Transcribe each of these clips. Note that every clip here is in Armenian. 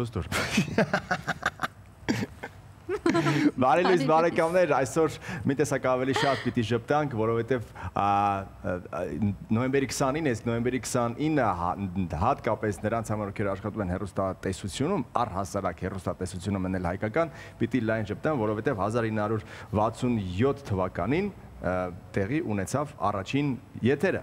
Ցոց դուր։ Բարի լույս բարեկամներ, այսօր մի տեսակ ավելի շատ պիտի ճպտանք, որովհետև նոյեմբերի 29-ին, իսկ նոյեմբերի 29-ը հատկապես նրանց համար, ովքեր աշխատում են հերոստատեսությունում, առհասարակ հերոստատեսությունում են հայկական, պիտի լայն ճպտան, որովհետև 1967 թվականին տեղի ունեցավ առաջին եթերը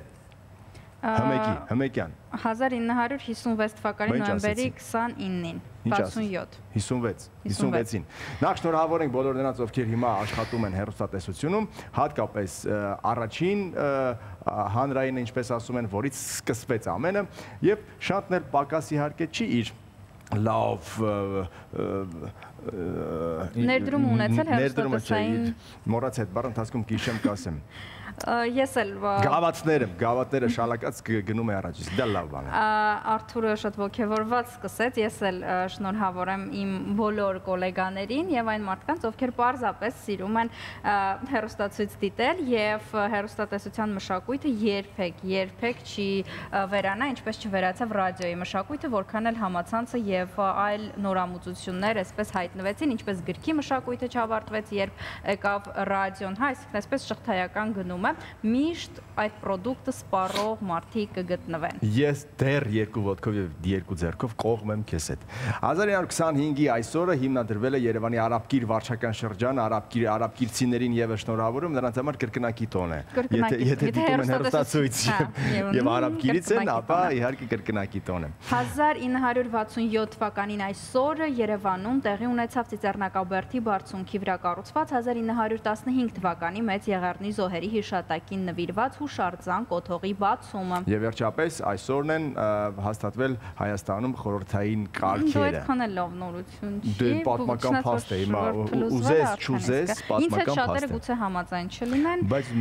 Հմեկի, Հմեկյան։ 1956 թվականի նոյեմբերի 29-ին, 67։ 56, 56-ին։ Նախ շնորհավոր ենք բոլոր նրանց, ովքեր հիմա աշխատում են հերոստատեսությունում, հատկապես առաջին հանրային, ինչպես ասում են, որից սկսվեց ամենը, եւ շատն էլ պակաս իհարկե չի իր լավ ներդրում ունեցել հերոստատեսային մոռաց այդ բառը ընթացքում կիշեմ կասեմ Ես էլ գավաթները, գավաթները շալակած գնում է առաջ, դա լավ բան է։ Արթուրը շատ ողջավորված սկսեց, ես էլ շնորհավոր եմ իմ բոլոր գոլեգաներին եւ այն մարդկանց, ովքեր պարզապես սիրում են հերոստացույց դիտել եւ հերոստատեսության մշակույթը երբեք, երբեք չի վերանա, ինչպես չվերացավ ռադիոյի մշակույթը, որքան էլ համացանցը եւ այլ նորամուծություններ այսպես հայտնվեցին, ինչպես գրքի մշակույթը չավարտվեց, երբ եկավ ռադիոն, հա, այսինքն այսպես շղթայական գնում ընթացքում միշտ այդ ապրանքը սպառող մարդիկ կգտնվեն։ Ես դեռ երկու ոտքով եւ երկու ձեռքով կողմ եմ քեզ հետ։ 1925-ի այսօրը հիմնադրվել է Երևանի Արաբկիր վարչական շրջան, Արաբկիր արաբկիրցիներին եւս շնորհավորում, նրանց համար կրկնակի տոն է։ Եթե եթե դիտում են հերոստացույց եւ արաբկիրից են, ապա իհարկե կրկնակի տոն է։ 1967 թվականին այսօրը Երևանում տեղի ունեցավ Ծիծեռնակաբերդի բարձունքի վրա կառուցված 1915 թվականի մեծ եղեռնի զոհերի հիշ հիշատակին նվիրված հուշարձան կոթողի բացումը։ Եվ վերջապես այսօրն են հաստատվել Հայաստանում խորհրդային կարգերը։ Դու այդքան էլ լավ նորություն չի։ Դե պատմական փաստ է հիմա ուզես չուզես պատմական փաստ է։ Ինչ շատերը գուցե համաձայն չլինեն։ Բայց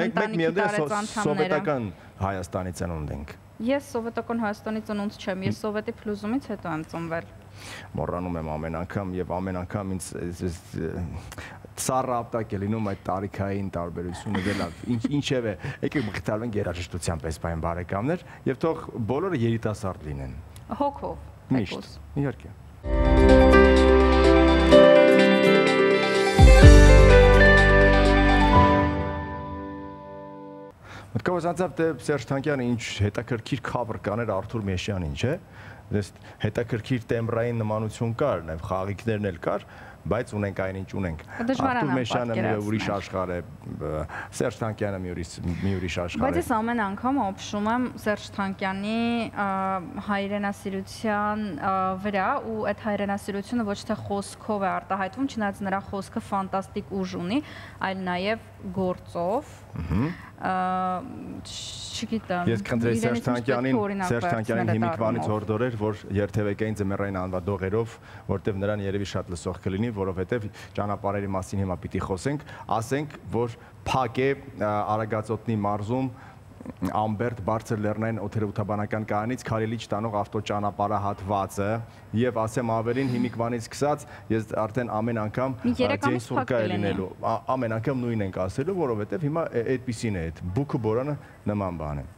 մեկ մեկ միայն սովետական Հայաստանի ծնունդ ենք։ Ես սովետական Հայաստանի ծնունդ չեմ, ես սովետի փլուզումից հետո եմ ծնվել մոռանում եմ ամեն անգամ եւ ամեն անգամ ինձ սառը ապտակ է լինում այդ տարիքային տարբերությունը դե լավ ինչ ինչև է եկեք մխիթարվենք երաժշտության պես բայն բարեկամներ եւ թող բոլորը երիտասարդ լինեն հոգով միշտ իհարկե Մտքովս անցավ թե Սերժ Թանկյանը ինչ հետաքրքիր cover կաներ Արթուր Մեշյանին, չէ՞ դες հետաքրքիր տեմբրային նմանություն կար, նաև խաղիկներն էլ կար, բայց ունենք այն ինչ ունենք։ Արտուր Մեշյանը մի ուրիշ աշխարհ է, Սերժ Թանկյանը մի ուրիշ մի ուրիշ աշխարհ է։ Բայց ես ամեն անգամ օփշում եմ Սերժ Թանկյանի հայրենասիրության վրա ու այդ հայրենասիրությունը ոչ թե խոսքով է արտահայտվում, չնայած նրա խոսքը ֆանտաստիկ ուժ ունի, այլ նաև գործով։ Չգիտեմ։ Ես քննրի Սերժ Թանկյանին, Սերժ Թանկյանին հիմիկվանից հորդորեր, որ երթևեկային ձմեռային անվադողերով, որտեվ նրան երևի շատ լսող կլինի, որովհետև ճանապարհերի մասին հիմա պիտի խոսենք, ասենք, որ փակ է Արագածոտնի մարզում Ամբերտ բարձր լեռնային օթերոթաբանական կայանից Քարելիչ տանող ավտոճանապարհահատվածը եւ ասեմ ավելին հիմիկվանից սկսած ես արդեն ամեն անգամ ջեյ սուրկա լինելու ամեն անգամ նույնն ենք ասելու որովհետեւ հիմա այդպեսին է այդ բուքը բորանը նման բան է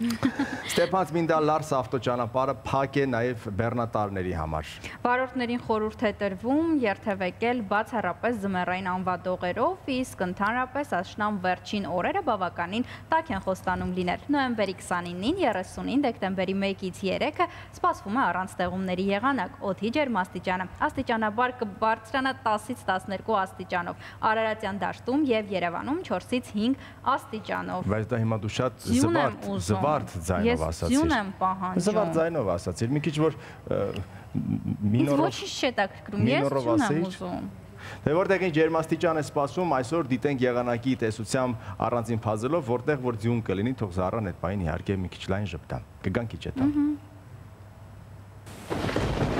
Ստեփանց Մինդալ Լարս ավտոճանապարհը փակ է նաև բեռնատարների համար։ Վարորդներին խորհուրդ է տրվում երթևեկել բացառապես զմերային անվադողերով, իսկ ընդհանրապես աշնան վերջին օրերը բավականին տաք են խոստանում լինել։ Նոյեմբերի 29-ին, 30-ին, դեկտեմբերի 1-ից 3-ը սպասվում է առանց տեղումների եղանակ։ Օդի ջերմաստիճանը աստիճանաբար կբարձրանա 10-ից 12 աստիճանով։ Արարատյան դաշտում եւ Երևանում 4-ից 5 աստիճանով։ Բայց դա հիմա դու շատ զվարթ, զվարթ զվարթ ձայնով ասացիր։ Ես ձյուն եմ պահանջում։ Զվարթ ձայնով ասացիր։ Մի քիչ որ մինորով Ոչինչ չէ տակրկրում, ես ձյուն եմ ուզում։ Դե որտեղ ինչ ջերմաստիճան է սպասում, այսօր դիտենք եղանակի տեսությամբ առանձին փազելով, որտեղ որ ձյուն կլինի, թող զառան այդ բային իհարկե մի քիչ լայն ժպտան։ Կգանք իջ հետո։ Ահա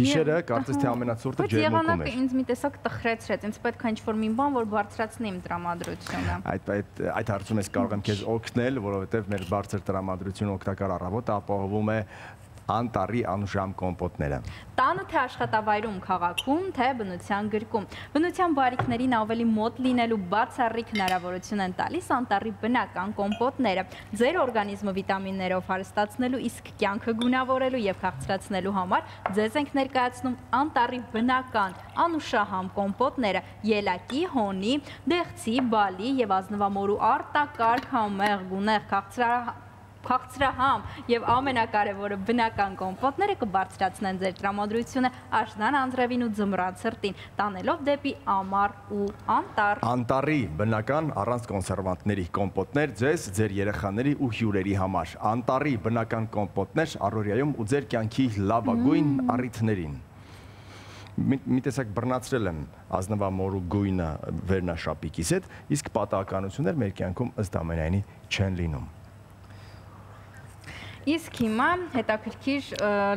Գիշերը կարծես թե ամենացուրտը ջերմուկում էր։ Եղանակը ինձ մի տեսակ տխրեցրեց, ինձ պետք է ինչ-որ մի բան, որ բարձրացնի իմ տրամադրությունը։ Այդ այդ այդ հարցում ես կարող եմ քեզ օգնել, որովհետև մեր բարձր տրամադրությունը օգտակար առավոտը ապահովում է անտարի անուժամ կոմպոտները։ Տանը թե աշխատավայրում, քաղաքում, թե բնության գրկում։ Բնության բարիքներին ավելի մոտ լինելու բացառիկ հնարավորություն են տալիս անտարի բնական կոմպոտները։ Ձեր օրգանիզմը վիտամիններով հարստացնելու, իսկ կյանքը գունավորելու եւ քաղցրացնելու համար ձեզ ենք ներկայացնում անտարի բնական անուշահամ կոմպոտները՝ ելակի, հոնի, դեղցի, բալի եւ ազնվամորու արտակարգ համեղ գունեղ քաղցրահամ քաղցրահամ եւ ամենակարևորը բնական կոմպոտները կբարձրացնեն ձեր տրամադրությունը աշնան անձրևին ու ձմռան ցրտին, տանելով դեպի ամառ ու անտառ։ Անտառի բնական առանց կոնսերվանտների կոմպոտներ ձեզ, ձեր երեխաների ու հյուրերի համար։ Անտառի բնական կոմպոտներ առօրյայում ու ձեր կյանքի լավագույն առիթներին մի տեսակ բռնացրել եմ ազնվամորու գույնը վերնաշապիկիս հետ, իսկ պատահականություններ մեր կյանքում ըստ ամենայնի չեն լինում։ Իսկ հիմա հետաքրքիր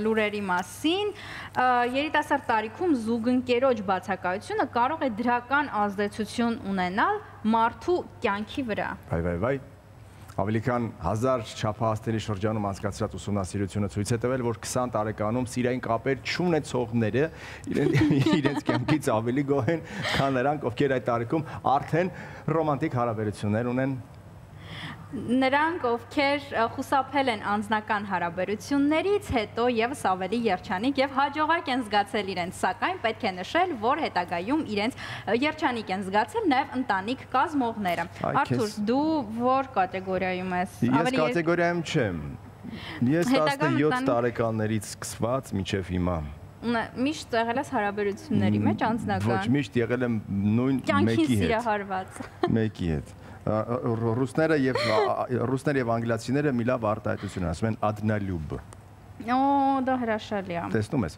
լուրերի մասին. երիտասարդ տարիքում զուգընկերոջ բացակայությունը կարող է դրական ազդեցություն ունենալ մարդու կյանքի վրա։ Վայ վայ վայ ավելի քան 1000 չափահասների շրջանում անցկացրած ուսումնասիրությունը ցույց է տվել, որ 20 տարեկանում սիրային կապեր չունեցողները իրենց կյանքից ավելի գոհ են, քան նրանք, ովքեր այդ տարիքում արդեն ռոմանտիկ հարաբերություններ ունեն նրանք, ովքեր խուսափել են անձնական հարաբերություններից, հետո եւս ավելի երջանիկ եւ հաջողակ են զգացել իրենց, սակայն պետք է նշել, որ հետագայում իրենց երջանիկ են զգացել նաեւ ընտանիք կազմողները։ Արթուր, դու որ կատեգորիայում ես? Ես կատեգորիայում չեմ։ Ես 17 տարեկաններից սկսված մինչև հիմա միշտ եղել ես հարաբերությունների մեջ անձնական։ Ոչ, միշտ եղել եմ նույն մեկի հետ։ Կյանքին սիրահարված։ Մեկի հետ ռուսները եւ ռուսները եւ անգլիացիները մի լավ արտահայտություն ասում են adnalub Օ, դա հրաշալի է։ Տեսնում ես։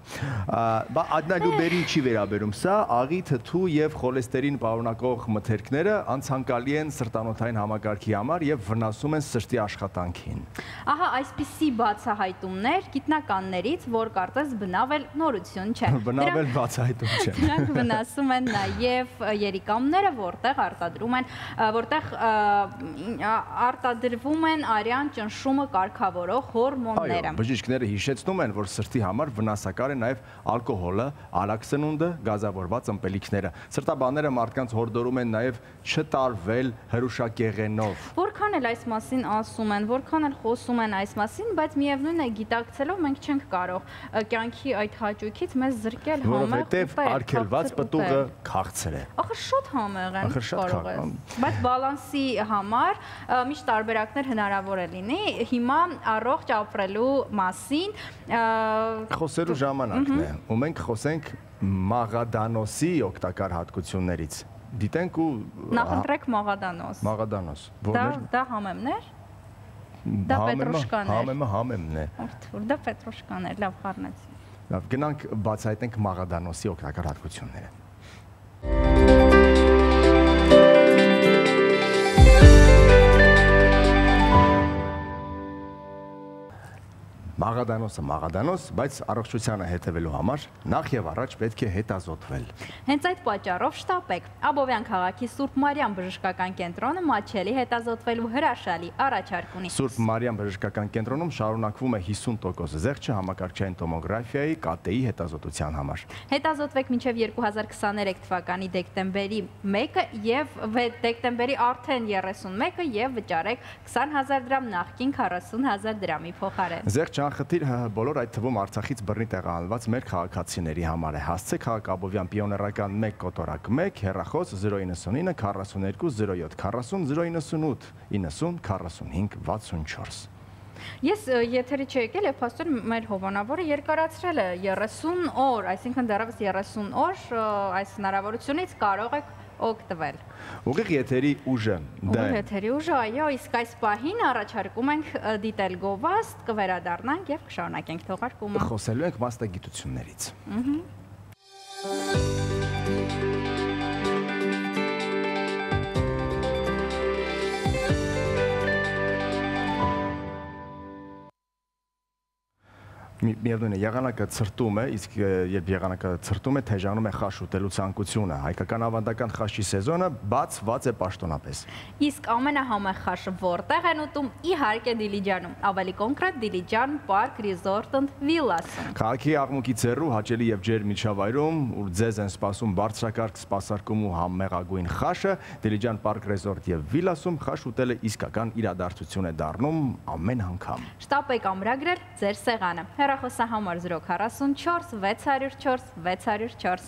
Բա ադնալյուբերին չի վերաբերում։ Սա աղի թթու եւ խոլեստերին պարունակող մթերքները անցանկալի են սրտանոթային համակարգի համար եւ վնասում են սրտի աշխատանքին։ Ահա այսպիսի բացահայտումներ գիտնականներից, որ կարծես բնավել նորություն չէ։ Բնավել բացահայտում չէ։ Դրանք վնասում են նաեւ երիկամները, որտեղ արտադրում են, որտեղ արտադրվում են արյան ճնշումը կարգավորող հորմոնները։ Այո, բժիշկները հիշեցնում են, որ սրտի համար վնասակար է նաև ալկոհոլը, արագ սնունդը, գազավորված ըմպելիքները։ Սրտաբանները մարդկանց հորդորում են նաև չտարվել հրուշակեղենով։ Որքան էլ այս մասին ասում են, որքան էլ խոսում են այս մասին, բայց միևնույն է գիտակցելով մենք չենք կարող կյանքի այդ հաճույքից մեզ զրկել համեղ։ Որովհետև արգելված պտուղը քաղցր է։ Ախր շատ համեղ են կարող է։ Բայց բալանսի համար միշտ տարբերակներ հնարավոր է լինի։ Հիմա առողջ ապրելու մասին մասին խոսելու ժամանակն է ու մենք խոսենք մաղադանոսի օգտակար հատկություններից դիտենք ու նախընտրեք մաղադանոս մաղադանոս որներ դա համեմներ դա պետրոշկան է համեմը համեմն է ուրթուր դա պետրոշկան է լավ խառնեցի լավ գնանք բացահայտենք մաղադանոսի օգտակար հատկությունները Մաղադանոսը մաղադանոս, բայց առողջությանը հետևելու համար նախ եւ առաջ պետք է հետազոտվել։ Հենց այդ պատճառով շտապեք։ Աբովյան քաղաքի Սուրբ Մարիամ բժշկական կենտրոնը մաչելի հետազոտվելու հրաշալի առաջարկ ունի։ Սուրբ Մարիամ բժշկական կենտրոնում շարունակվում է 50% զեղչը համակարգչային տոմոգրաֆիայի ԿՏ-ի հետազոտության համար։ Հետազոտվեք մինչև 2023 թվականի դեկտեմբերի 1-ը եւ դեկտեմբերի արդեն 31-ը եւ վճարեք 20000 դրամ նախքին 40000 դրամի փոխարեն։ Զեղչ անխտիր բոլոր այդ թվում Արցախից բռնի տեղահանված մեր քաղաքացիների համար է։ Հասցե քաղաքաբովյան պիոներական 1 կոտորակ 1 հեռախոս 099 42 07 40 098 90 45 64 Ես եթերի չի եկել եւ փաստոր մեր հովանավորը երկարացրել է. 30 օր, այսինքն դեռևս 30 օր այս հնարավորությունից կարող եք օգտվել։ Ուղիղ եթերի ուժը։ Ուղիղ եթերի ուժը, այո, իսկ այս պահին առաջարկում ենք դիտել գովաստ, կվերադառնանք եւ կշարունակենք թողարկումը։ Խոսելու ենք մասնագիտություններից։ Ահա միևնույն է եղանակը ցրտում է, իսկ երբ եղանակը ցրտում է, թեժանում է խաշ ուտելու ցանկությունը։ Հայկական ավանդական խաշի սեզոնը բացված է պաշտոնապես։ Իսկ ամենահամեղ խաշը որտեղ են ուտում։ Իհարկե Դիլիջանում, ավելի կոնկրետ Դիլիջան Park Resort and Villas-ում։ Քաղաքի աղմուկի ցերու հաճելի եւ ջեր միջավայրում, ուր ձեզ են սպասում բարձրակարգ սպասարկում ու համեղագույն խաշը, Դիլիջան Park Resort եւ Villas-ում խաշ ուտելը իսկական իրադարձություն է դառնում ամեն անգամ։ Շտապ եք ամրագրել ձեր սեղանը հեռախոսահամար 044 604 604։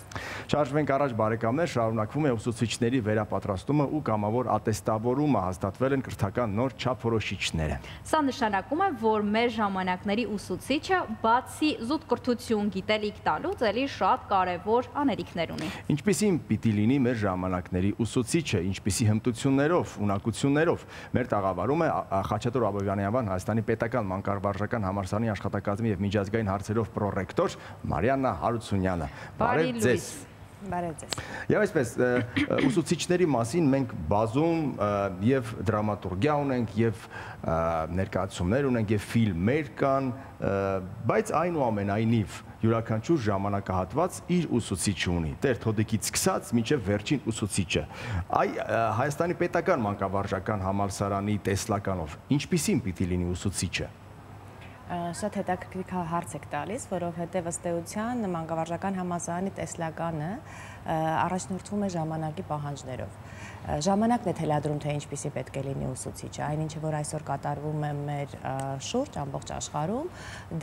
Շարժվենք առաջ բարեկամներ, շարունակվում է ուսուցիչների վերապատրաստումը ու կամավոր ատեստավորումը հաստատվել են կրթական նոր չափորոշիչները։ Սա նշանակում է, որ մեր ժամանակների ուսուցիչը բացի զուտ կրթություն գիտելիք տալուց էլի շատ կարևոր աներիքներ ունի։ Ինչպիսին պիտի լինի մեր ժամանակների ուսուցիչը, ինչպիսի հմտություններով, ունակություններով։ Մեր տաղավարում է Խաչատուր Աբովյանի անվան Հայաստանի պետական մանկավարժական համալսարանի աշխատակազմի եւ միջազգային հարցերով պրոռեկտոր Մարիաննա Հարությունյանը։ Բարև ձեզ։ Բարև ձեզ։ Եվ այսպես ուսուցիչների մասին մենք բազում եւ դրամատուրգիա ունենք եւ ներկայացումներ ունենք եւ ֆիլմեր կան, բայց այնուամենայնիվ յուրաքանչյուր ժամանակահատված իր ուսուցիչը ունի։ Տեր Թոդիկից սկսած մինչև վերջին ուսուցիչը։ Այ Հայաստանի պետական մանկավարժական համալսարանի տեսլականով ինչպիսին պիտի լինի ուսուցիչը շատ հետաքրքիր հարց եք տալիս, որովհետև ըստ էության մանկավարժական համալսարանի տեսլականը առաջնորդվում է ժամանակի պահանջներով։ Ժամանակն է թելադրում, թե ինչպիսի պետք է լինի ուսուցիչը, այն ինչը որ այսօր կատարվում է մեր շուրջ ամբողջ աշխարհում,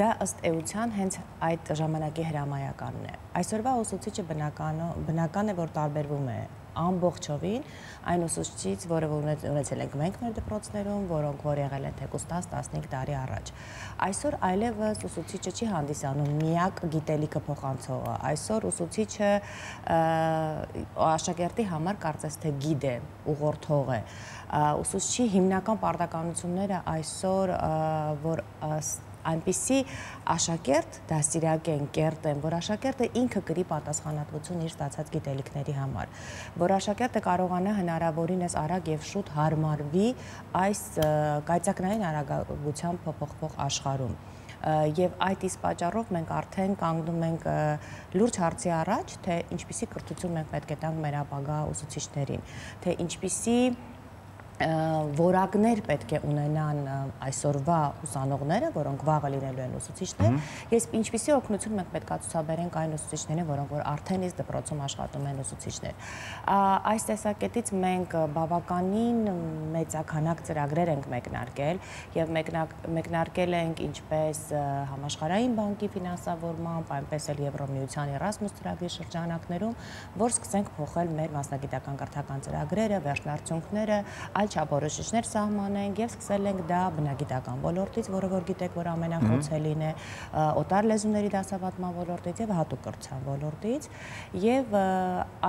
դա ըստ էության հենց այդ ժամանակի հրամայականն է։ Այսօրվա ուսուցիչը բնական բնական է, որ տարբերվում է ամբողջովին այն ուսուցչից, որը ունեցել ենք մենք մեր դպրոցներում, որոնք որ եղել են թեկուզ 10-15 տարի առաջ։ Այսօր այլևս ուսուցիչը չի հանդիսանում միակ գիտելիքը փոխանցողը։ Այսօր ուսուցիչը աշակերտի համար կարծես թե գիդ է, ուղղորդող է։ Ուսուցչի հիմնական պարտականությունները այսօր որ այնպիսի աշակերտ դաստիարակ են, կերտ են, որ աշակերտը ինքը կրի պատասխանատվություն իր ստացած գիտելիքների համար, որ աշակերտը կարողանա հնարավորինս արագ եւ շուտ հարմարվի այս կայծակնային արագությամբ փոփոխվող աշխարհում եւ այդ իսկ պատճառով մենք արդեն կանգնում ենք լուրջ հարցի առաջ, թե ինչպիսի կրթություն մենք պետք է տանք մեր ապագա ուսուցիչներին, թե ինչպիսի որակներ պետք է ունենան այսօրվա ուսանողները, որոնք վաղը լինելու են ուսուցիչներ, ես ինչպիսի օգնություն մենք պետք է ցուցաբերենք այն ուսուցիչներին, որոնք որ արդեն իսկ դպրոցում աշխատում են ուսուցիչներ։ Այս տեսակետից մենք բավականին մեծականակ ծրագրեր ենք մեկնարկել եւ մեկնարկել ենք ինչպես համաշխարհային բանկի ֆինանսավորմամբ, այնպես էլ Եվրոմիության Erasmus ծրագրի շրջանակներում, որ սկսենք փոխել մեր մասնագիտական կրթական ծրագրերը, վերջնարդյունքները, այլ այլ չափորոշիչներ սահմանենք եւ սկսել ենք դա բնագիտական ոլորտից, որը որ գիտեք, որ ամենախոցելին է, օտար լեզուների դասավանդման ոլորտից եւ հատուկ կրթության ոլորտից եւ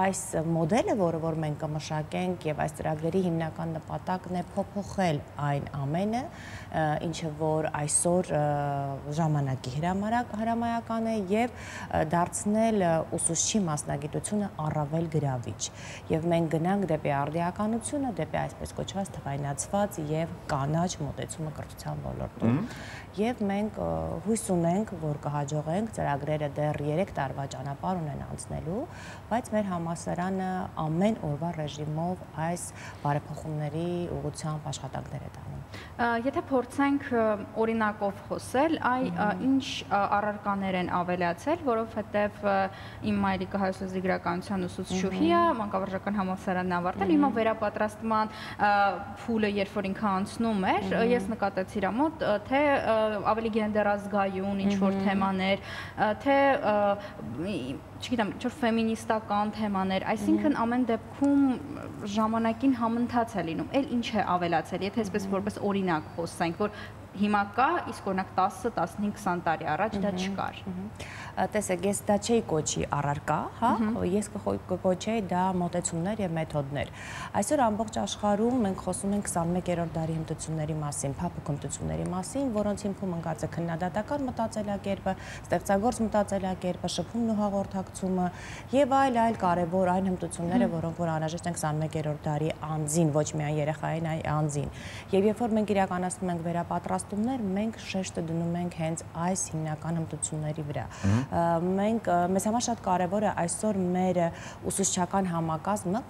այս մոդելը, որը որ մենք կմշակենք եւ այս ծրագրերի հիմնական նպատակն է փոփոխել այն ամենը, ինչը որ այսօր ժամանակի հրամայական է եւ դարձնել ուսուցչի մասնագիտությունը առավել գրավիչ եւ մենք գնանք դեպի արդիականությունը, դեպի այսպես կոչված թվայնացված եւ կանաչ մոտեցումը կրթության ոլորտում եւ մենք հույս ունենք, որ կհաջողենք ծրագրերը դեռ 3 տարվա ճանապարհ ունեն անցնելու, բայց մեր համասարանը ամեն օրվա ռեժիմով այս բարեփոխումների ուղղությամբ աշխատանքներ է տանում։ Եթե փորձենք օրինակով խոսել, այ ինչ առարկաներ են ավելացել, որովհետև իմ մայրիկը հայոց գրականության ուսուցչուհի է, մանկավարժական համալսարանն ավարտել, հիմա վերապատրաստման փուլը երբ որ ինքը անցնում էր, ես նկատեցի իր մոտ, թե ավելի գենդերազգայուն ինչ որ թեմաներ, թե չգիտեմ, ինչ որ ֆեմինիստական թեմաներ, այսինքն ամեն դեպքում ժամանակին համընթաց է լինում։ Էլ ինչ է ավելացել, եթե այսպես որպես օրինակ խոսենք, որ հիմա կա, իսկ օրինակ 10, 15, 20 տարի առաջ դա չկար։ Տեսեք, ես դա չէի կոչի առարկա, հա, ես կկոչեի դա մոտեցումներ եւ մեթոդներ։ Այսօր ամբողջ աշխարհում մենք խոսում ենք 21-րդ դարի հմտությունների մասին, փափուկ հմտությունների մասին, որոնց հիմքում ընկած է քննադատական մտածելակերպը, ստեղծագործ մտածելակերպը, շփումն ու հաղորդակցումը եւ այլ այլ կարեւոր այն հմտությունները, որոնք որ անհրաժեշտ են 21-րդ դարի անձին, ոչ միայն երեխային, այլ անձին։ Եվ երբ որ մենք իրականացնում ենք վերապատրաստ նպաստումներ մենք շեշտը դնում ենք հենց այս հիմնական հմտությունների վրա։ Մենք մեզ համար շատ կարևոր է այսօր մեր ուսուցչական համակազմը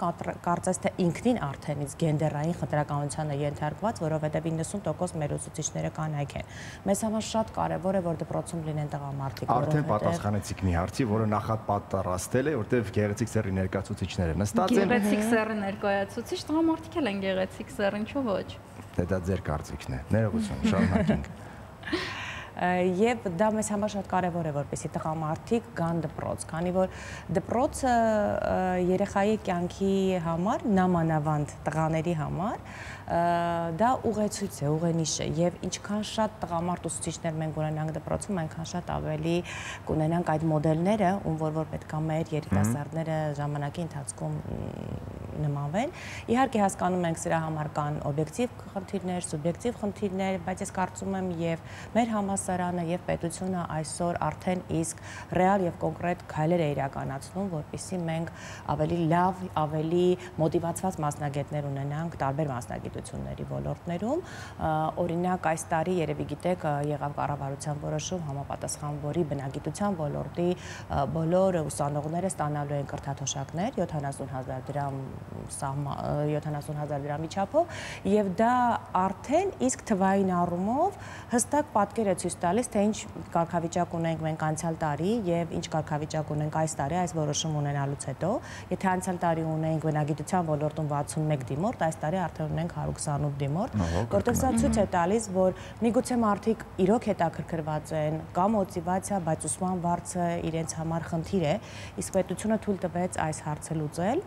կարծես թե ինքնին արդեն իսկ գենդերային խտրականությանը ենթարկված, որովհետև 90% մեր ուսուցիչները կանայք են։ Մեզ համար շատ կարևոր է որ դպրոցում լինեն տղամարդիկ, որովհետև Արդեն պատասխանեցիք մի հարցի, որը նախապատրաստել է, որտեղ գեղեցիկ սերի ներկայացուցիչները նստած են։ Գեղեցիկ սերի ներկայացուցիչ տղամարդիկ էլ են գեղեցիկ սեր, ինչու ոչ։ Դե դա ձեր կարծիքն է։ Ներողություն, շարունակենք։ եւ դա մեզ համար շատ կարեւոր է որպեսի տղամարդիկ գան դպրոց, քանի որ դպրոցը երեխայի կյանքի համար նամանավանդ տղաների համար դա ուղեցույց է, ուղենիշ է եւ ինչքան շատ տղամարդ ուսուցիչներ մենք ունենանք դպրոցում, այնքան շատ ավելի կունենանք այդ մոդելները, ում որ որ պետքա մեր երիտասարդները ժամանակի ընթացքում նմանվեն։ Իհարկե հասկանում ենք սրա համար կան օբյեկտիվ խնդիրներ, սուբյեկտիվ խնդիրներ, բայց ես կարծում եմ եւ մեր համասարանը եւ պետությունը այսօր արդեն իսկ ռեալ եւ կոնկրետ քայլեր է իրականացնում, որպեսզի մենք ավելի լավ, ավելի մոտիվացված մասնագետներ ունենանք տարբեր մասնագետ գիտությունների ոլորտներում։ Օրինակ այս տարի երևի գիտեք եղավ կառավարության որոշում համապատասխան որի բնագիտության ոլորտի բոլոր ուսանողները ստանալու են կրթաթոշակներ 70000 դրամ 70000 դրամի չափով եւ դա արդեն իսկ թվային առումով հստակ պատկեր է ցույց տալիս թե ինչ կարգավիճակ ունենք մենք անցյալ տարի եւ ինչ կարգավիճակ ունենք այս տարի այս որոշում ունենալուց հետո եթե անցյալ տարի ունենք բնագիտության ոլորտում 61 դիմորդ այս տարի արդեն ունենք 128 դիմորդ, որտեղ սա ցույց է տալիս, որ միգուցե մարդիկ իրոք հետաքրքրված են, կա մոտիվացիա, բայց ուսման վարձը իրենց համար խնդիր է, իսկ պետությունը թույլ տվեց այս հարցը լուծել։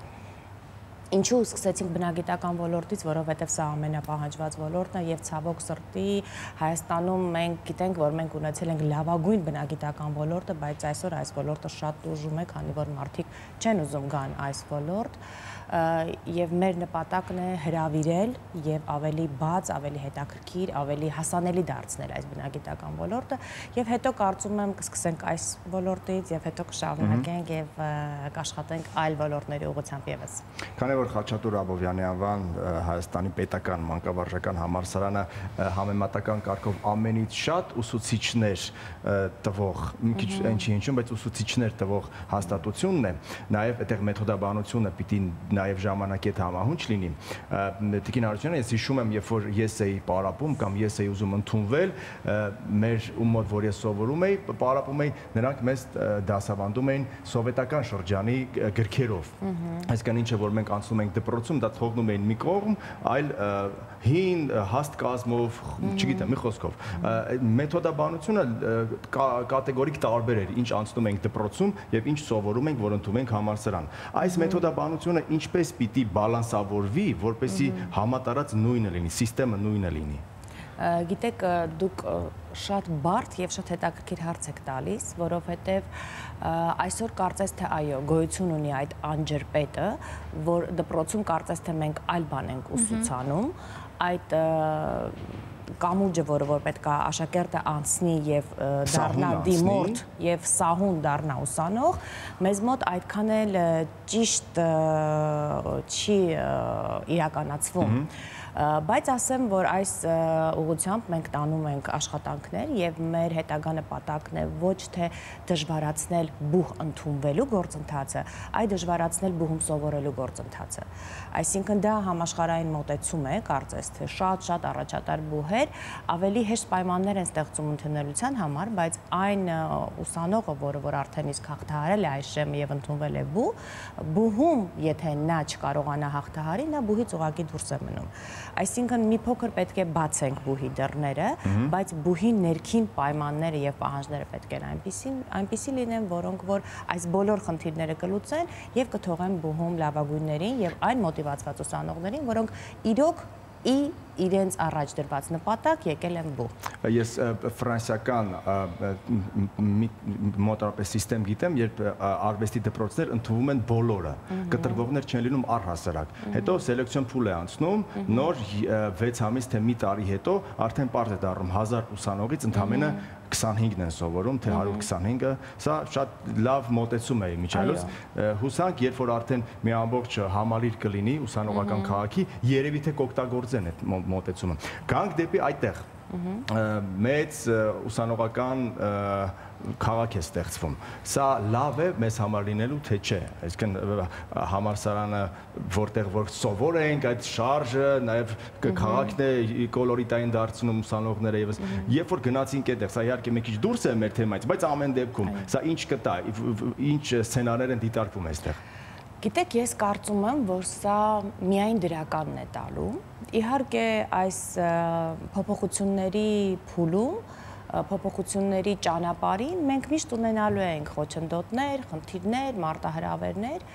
Ինչու սկսեցինք բնագիտական ոլորտից, որովհետև սա ամենապահանջված ոլորտն է եւ ցավոք սրտի Հայաստանում մենք գիտենք, որ մենք ունեցել ենք լավագույն բնագիտական ոլորտը, բայց այսօր այս ոլորտը շատ դժում է, քանի որ մարդիկ չեն ուզում գան այս ոլորտ եւ մեր նպատակն է հրավիրել եւ ավելի բաց, ավելի հետաքրքիր, ավելի հասանելի դարձնել այս բնագիտական ոլորտը եւ հետո կարծում եմ կսկսենք այս ոլորտից եւ հետո կշարունակենք եւ կաշխատենք այլ ոլորտների ուղղությամբ եւս։ Քանի որ Խաչատուր Աբովյանի անվան Հայաստանի պետական մանկավարժական համալսարանը համեմատական կարգով ամենից շատ ուսուցիչներ տվող, մի քիչ ինչի ինչու, բայց ուսուցիչներ տվող հաստատությունն է, նաև այդտեղ մեթոդաբանությունը պիտի նաև ժամանակի հետ համահունչ լինի։ Տիկին Արությունյանը ես հիշում եմ, երբ որ ես էի պարապում կամ ես էի ուզում ընդունվել, մեր ում մոտ որ ես սովորում էի, պարապում էի, նրանք մեզ դասավանդում էին սովետական շրջանի գրքերով։ Այսինքն ինչը որ մենք անցնում ենք դպրոցում, դա թողնում էին մի կողմ, այլ հին հաստ կազմով, չգիտեմ, մի խոսքով։ Մեթոդաբանությունը կատեգորիկ տարբեր էր, ինչ անցնում ենք դպրոցում եւ ինչ սովորում ենք, որ ընդունենք համալսարան։ Այս մեթոդաբանությունը ինչպես պիտի բալանսավորվի, որպեսի համատարած նույնը լինի, համակարգը նույնը լինի գիտեք դուք շատ բարդ եւ շատ հետաքրքիր հարց եք տալիս, որովհետեւ այսօր կարծես թե այո, գոյություն ունի այդ անջրպետը, որ դպրոցում կարծես թե մենք այլ բան ենք ուսուցանում, այդ կամուրջը, որը որ պետք է աշակերտը անցնի եւ դառնա դիմորդ եւ սահուն դառնա ուսանող, մեզ մոտ այդքան էլ ճիշտ չի իրականացվում։ -hmm բայց ասեմ, որ այս ուղությամբ մենք տանում ենք աշխատանքներ եւ մեր հետագա նպատակն է ոչ թե դժվարացնել բուհ ընդունվելու գործընթացը, այլ դժվարացնել բուհում սովորելու գործընթացը։ Այսինքն դա համաշխարհային մոտեցում է, կարծես թե շատ-շատ առաջատար բուհեր ավելի հեշտ պայմաններ են ստեղծում ընդունելության համար, բայց այն ուսանողը, որը որ արդեն իսկ հաղթահարել է այս շեմը եւ ընդունվել է բուհ, բուհում, եթե նա չկարողանա հաղթահարի, նա բուհից ուղակի դուրս է մնում։ Այսինքն մի փոքր պետք է բացենք բուհի դռները, բայց բուհի ներքին պայմանները եւ պահանջները պետք են այնպեսին այնպեսի լինեն, որոնք որ այս բոլոր խնդիրները կլուծեն եւ կթողեն բուհում լավագույններին եւ այն մոտիվացված ուսանողներին, որոնք իրոք ի իրենց առաջ դրված նպատակ եկել են բու։ Ես ֆրանսիական մոտարապես համակարգ գիտեմ, երբ արվեստի դպրոցներ ընդունվում են բոլորը, կտրվողներ չեն լինում առհասարակ։ Հետո սելեկցիոն փուլ է անցնում, նոր 6 ամիս թե մի տարի հետո արդեն པարզ է դառնում 1000 ուսանողից ընդամենը 25-ն են սովորում, թե 125-ը, սա շատ լավ մոտեցում է միջայլոց։ Հուսանք, երբ որ արդեն մի ամբողջ համալիր կլինի ուսանողական քաղաքի, երևի թե կօգտագործեն այդ մոտեցումը։ Գանք դեպի այդտեղ մեծ ուսանողական քաղաք է ստեղծվում։ Սա լավ է մեզ համար լինելու թե չէ։ Այսինքն համալսարանը որտեղ որ սովոր ենք այդ շարժը, նաև քաղաքն է կոլորիտային դարձնում ուսանողները եւս երբ որ գնացինք այդտեղ, սա իհարկե մի քիչ դուրս է մեր թեմայից, բայց ամեն դեպքում սա ինչ կտա, ինչ սցենարներ են դիտարկվում այստեղ։ Գիտեք, ես կարծում եմ, որ սա միայն դրականն է տալու։ Իհարկե, այս փոփոխությունների փուլում փոփոխությունների ճանապարհին մենք միշտ ունենալու ենք խոչընդոտներ, խնդիրներ, մարտահրավերներ,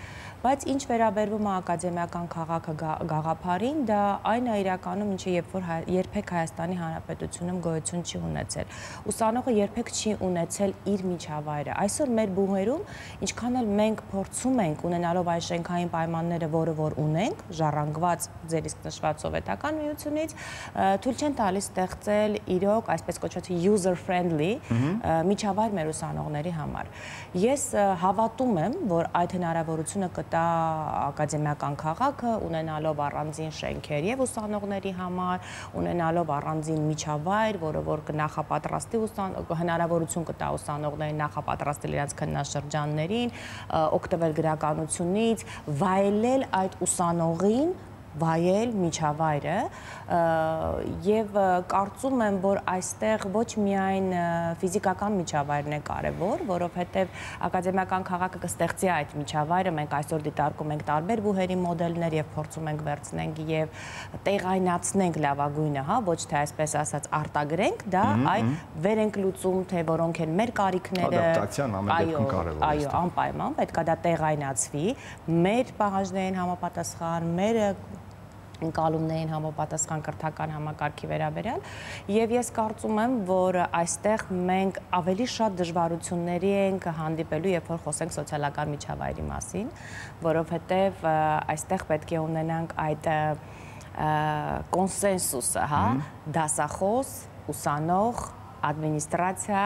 բայց ինչ վերաբերվում է ակադեմիական քաղաքը գաղափարին, դա այն է իրականում, ինչը երբ որ երբեք Հայաստանի Հանրապետությունում գոյություն չի ունեցել։ Ուսանողը երբեք չի ունեցել իր միջավայրը։ Այսօր մեր բուհերում, ինչքան էլ մենք փորձում ենք ունենալով այս շենքային պայմանները, որը որ ունենք, ժառանգված ձեր իսկ նշված սովետական միությունից, թույլ չեն տալիս ստեղծել իրոք այսպես կոչված user friendly միջավայր մեր ուսանողների համար։ Ես հավատում եմ, որ այդ հնարավորությունը կտա ակադեմիական քաղաքը, ունենալով առանձին շենքեր եւ ուսանողների համար, ունենալով առանձին միջավայր, որը որ կնախապատրաստի ուսան հնարավորություն կտա ուսանողներին նախապատրաստել իրենց քննաշրջաններին, օգտվել գրականությունից, վայելել այդ ուսանողին վայել միջավայրը եւ կարծում եմ որ այստեղ ոչ միայն ֆիզիկական միջավայրն է կարեւոր, որովհետեւ ակադեմիական քաղաքը կստեղծի այդ միջավայրը, մենք այսօր դիտարկում ենք տարբեր բուհերի մոդելներ եւ փորձում ենք վերցնենք եւ տեղայնացնենք լավագույնը, հա, ոչ թե այսպես ասած արտագրենք, դա այլ վեր ենք լուծում, թե որոնք են մեր կարիքները։ Ադապտացիան ամեն դեպքում կարևոր է։ Այո, անպայման պետք է դա տեղայնացվի մեր պահանջներին համապատասխան, մեր ընկալումներին համապատասխան կրթական համակարգի վերաբերյալ եւ ես կարծում եմ որ այստեղ մենք ավելի շատ դժվարությունների ենք հանդիպելու երբ որ խոսենք սոցիալական միջավայրի մասին որովհետեւ այստեղ պետք է ունենանք այդ կոնսենսուսը հա դասախոս ուսանող ադմինիստրացիա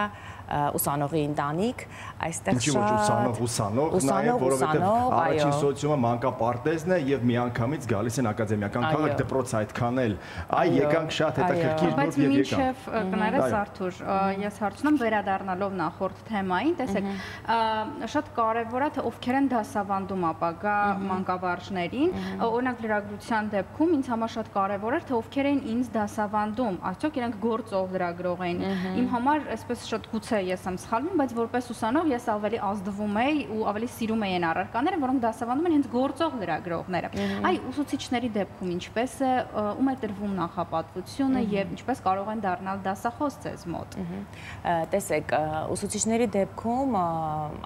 ուսանողի ընտանիք, այստեղ շատ Ինչի ոչ ուսանող, ուսանող, նաև որովհետև առաջին սոցիումը մանկապարտեզն է եւ միանգամից գալիս են ակադեմիական քաղաք դպրոց այդքան էլ։ Այ եկանք շատ հետաքրքիր նոր եւ եկանք։ Բայց մինչեւ կներես Արթուր, ես հարցնում վերադառնալով նախորդ թեմային, տեսեք, շատ կարեւոր է թե ովքեր են դասավանդում ապագա մանկավարժներին, օրինակ լրագրության դեպքում ինձ համար շատ կարեւոր էր թե ովքեր են ինձ դասավանդում, արդյոք իրենք գործող լրագրող են։ Իմ համար այսպես շատ գուցե թե ես եմ սխալվում, բայց որպես ուսանող ես ավելի ազդվում եի ու ավելի սիրում էի այն առարկաները, որոնք դասավանդում են հենց գործող լրագրողները։ Այ ուսուցիչների դեպքում ինչպես է ում է տրվում նախապատվությունը եւ ինչպես կարող են դառնալ դասախոս ձեզ մոտ։ Տեսեք, ուսուցիչների դեպքում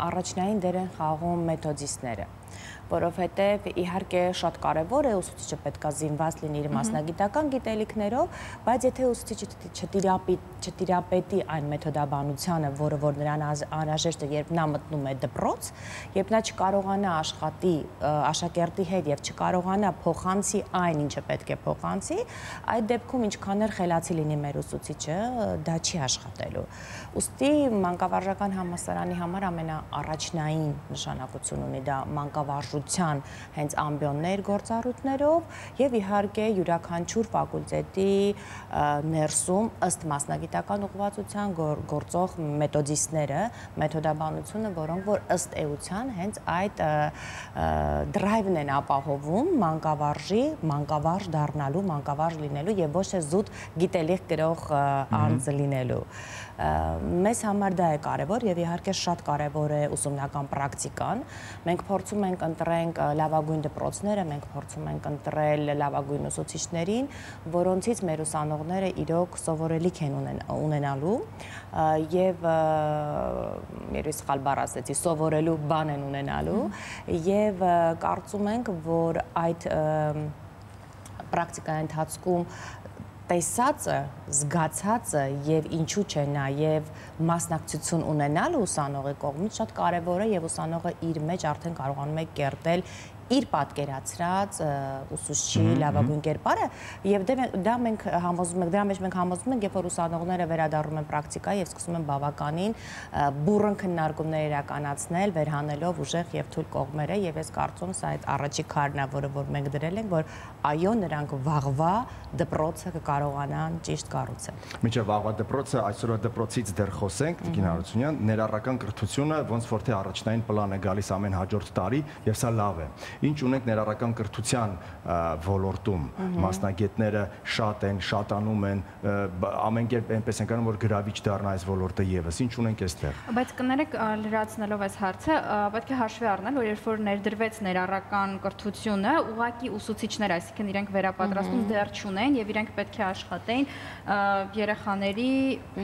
առաջնային դեր են խաղում մեթոդիստները որովհետև իհարկե շատ կարևոր է ուսուցիչը պետքա զինված լինի իր մասնագիտական գիտելիքներով, բայց եթե ուսուցիչը չտիրապի չտիրապետի այն մեթոդաբանությանը, որը որ նրան անհրաժեշտ է, երբ նա մտնում է դպրոց, երբ նա չկարողանա աշխատի աշակերտի հետ եւ չկարողանա փոխանցի այն, ինչը պետք է փոխանցի, այդ դեպքում ինչքան էլ խելացի լինի մեր ուսուցիչը, դա չի աշխատելու։ Ոստի մանկավարժական համասարանի համար ամենաառաջնային նշանակություն ունի դա մանկավարժության հենց ամբիոններ գործառույթներով եւ իհարկե յուրաքանչյուր ֆակուլտետի ներսում ըստ մասնագիտական ուղղվածության գործող մեթոդիստները, մեթոդաբանությունը, որոնք որ ըստ էության հենց այդ դրայվն են ապահովում մանկավարժի, մանկավարժ դառնալու, մանկավարժ լինելու եւ ոչ թե զուտ գիտելիք գրող անձ լինելու։ -hmm մեզ համար դա է կարևոր եւ իհարկե շատ կարևոր է ուսումնական պրակտիկան։ Մենք փորձում ենք ընտրենք լավագույն դպրոցները, մենք փորձում ենք ընտրել լավագույն ուսուցիչներին, որոնցից մեր ուսանողները իրոք սովորելիք են ունենալու եւ երբ սխալ բառ ասեցի, սովորելու բան են ունենալու եւ կարծում ենք, որ այդ պրակտիկայի ընթացքում տեսածը, զգացածը եւ ինչու՞ չէ նաեւ մասնակցություն ունենալը ուսանողի կողմից շատ կարեւոր է եւ ուսանողը իր մեջ արդեն կարողանում է կերտել իր պատկերացրած ուսուցչի լավագույն կերպարը եւ դե դա մենք համոզում ենք դրա մեջ մենք համոզում ենք երբ որ ուսանողները վերադառնում են պրակտիկա եւ սկսում են բավականին բուրըն քննարկումներ իրականացնել վերհանելով ուժեղ եւ թույլ կողմերը եւ ես կարծում սա այդ առաջի քարն է որը որ մենք դրել ենք որ այո նրանք վաղվա դպրոցը կկարողանան ճիշտ կառուցել։ Միջև վաղվա դպրոցը այսօրվա դպրոցից դեռ խոսենք, Տիկին Հարությունյան, ներառական կրթությունը ոնց որ թե առաջնային պլան է գալիս ամեն հաջորդ տարի եւ սա լավ է։ Ինչ ունենք ներառական կրթության ոլորտում, մասնագետները շատ են, շատանում են, ամեն կերպ այնպես են կանում որ գրավիչ դառնա այս ոլորտը եւս։ Ինչ ունենք այստեղ։ Բայց կներեք լրացնելով այս հարցը, պետք է հաշվի առնել, որ երբ որ ներդրվեց ներառական կրթությունը, ուղակի ուսուցիչներ, այսինքն իրենք վերապատրաստում դեռ չունեն եւ իրենք պետք է աշխատեին երեխաների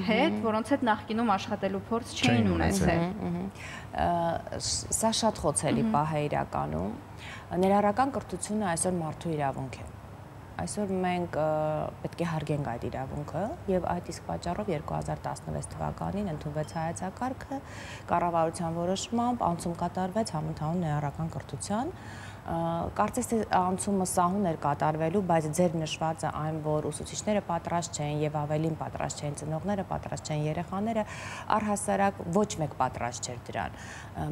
հետ, որոնց հետ նախկինում աշխատելու փորձ չէին ունեցել։ Սա շատ խոցելի պահ է իրականում։ Ներառական կրթությունը այսօր մարդու իրավունք է այսօր մենք պետք է հարգենք այդ իրավունքը եւ այդ իսկ պատճառով 2016 թվականին ընդունվեց հայեցակարգը կառավարության որոշմամբ անցում կատարվեց համընդհանուր ներառական կրթության կարծես թե անցումը սահուն էր կատարվելու, բայց ձեր նշվածը այն, որ ուսուցիչները պատրաստ չեն եւ ավելին պատրաստ չեն ծնողները, պատրաստ չեն երեխաները, առհասարակ ոչ մեկ պատրաստ չէր դրան։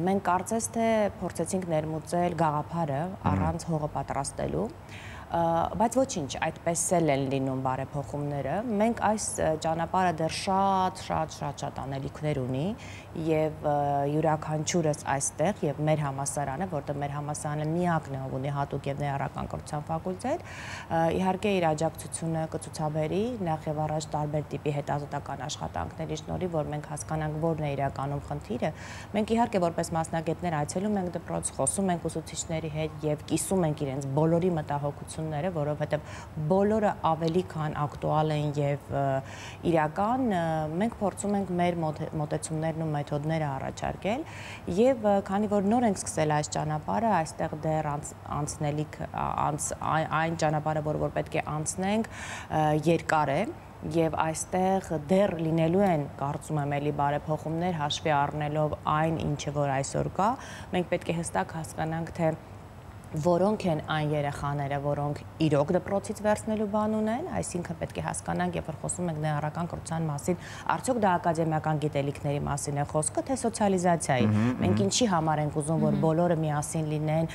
Մենք կարծես թե փորձեցինք ներմուծել գաղափարը առանց հողը պատրաստելու բայց ոչինչ, այդպես էլ են լինում բարեփոխումները։ Մենք այս ճանապարհը դեռ շատ, շատ, շատ, շատ անելիքներ ունի եւ յուրաքանչյուրս այստեղ եւ մեր համասարանը, որտեղ մեր համասարանը միակն է, ով ունի հատուկ եւ ներառական կրթության ֆակուլտետ, իհարկե իր աջակցությունը կցուցաբերի նախ եւ առաջ տարբեր տիպի հետազոտական աշխատանքների շնորհիվ, որ մենք հասկանանք որն է իրականում խնդիրը։ Մենք իհարկե որպես մասնագետներ այցելում ենք դպրոց, խոսում ենք ուսուցիչների հետ եւ կիսում ենք իրենց բոլորի մտահոգությունները, որովհետեւ բոլորը ավելի քան ակտուալ են եւ իրական, մենք փորձում ենք մեր մոտեցումներն ու մեթոդները առաջարկել եւ քանի որ նոր ենք սկսել այս ճանապարհը, այստեղ դեռ անցնելիք անց այն ճանապարհը, որ որ պետք է անցնենք, երկար է եւ այստեղ դեռ լինելու են կարծում եմ էլի բարեփոխումներ հաշվի առնելով այն ինչը որ այսօր կա մենք պետք է հստակ հասկանանք թե որոնք են այն երեխաները, որոնք իրոք դպրոցից վերցնելու բան ունեն, այսինքն պետք է հասկանանք, երբ որ խոսում ենք ներառական կրթության մասին, արդյոք դա ակադեմիական գիտելիքների մասին է խոսքը, թե սոցիալիզացիայի։ Մենք ինչի համար ենք ուզում, որ բոլորը միասին լինեն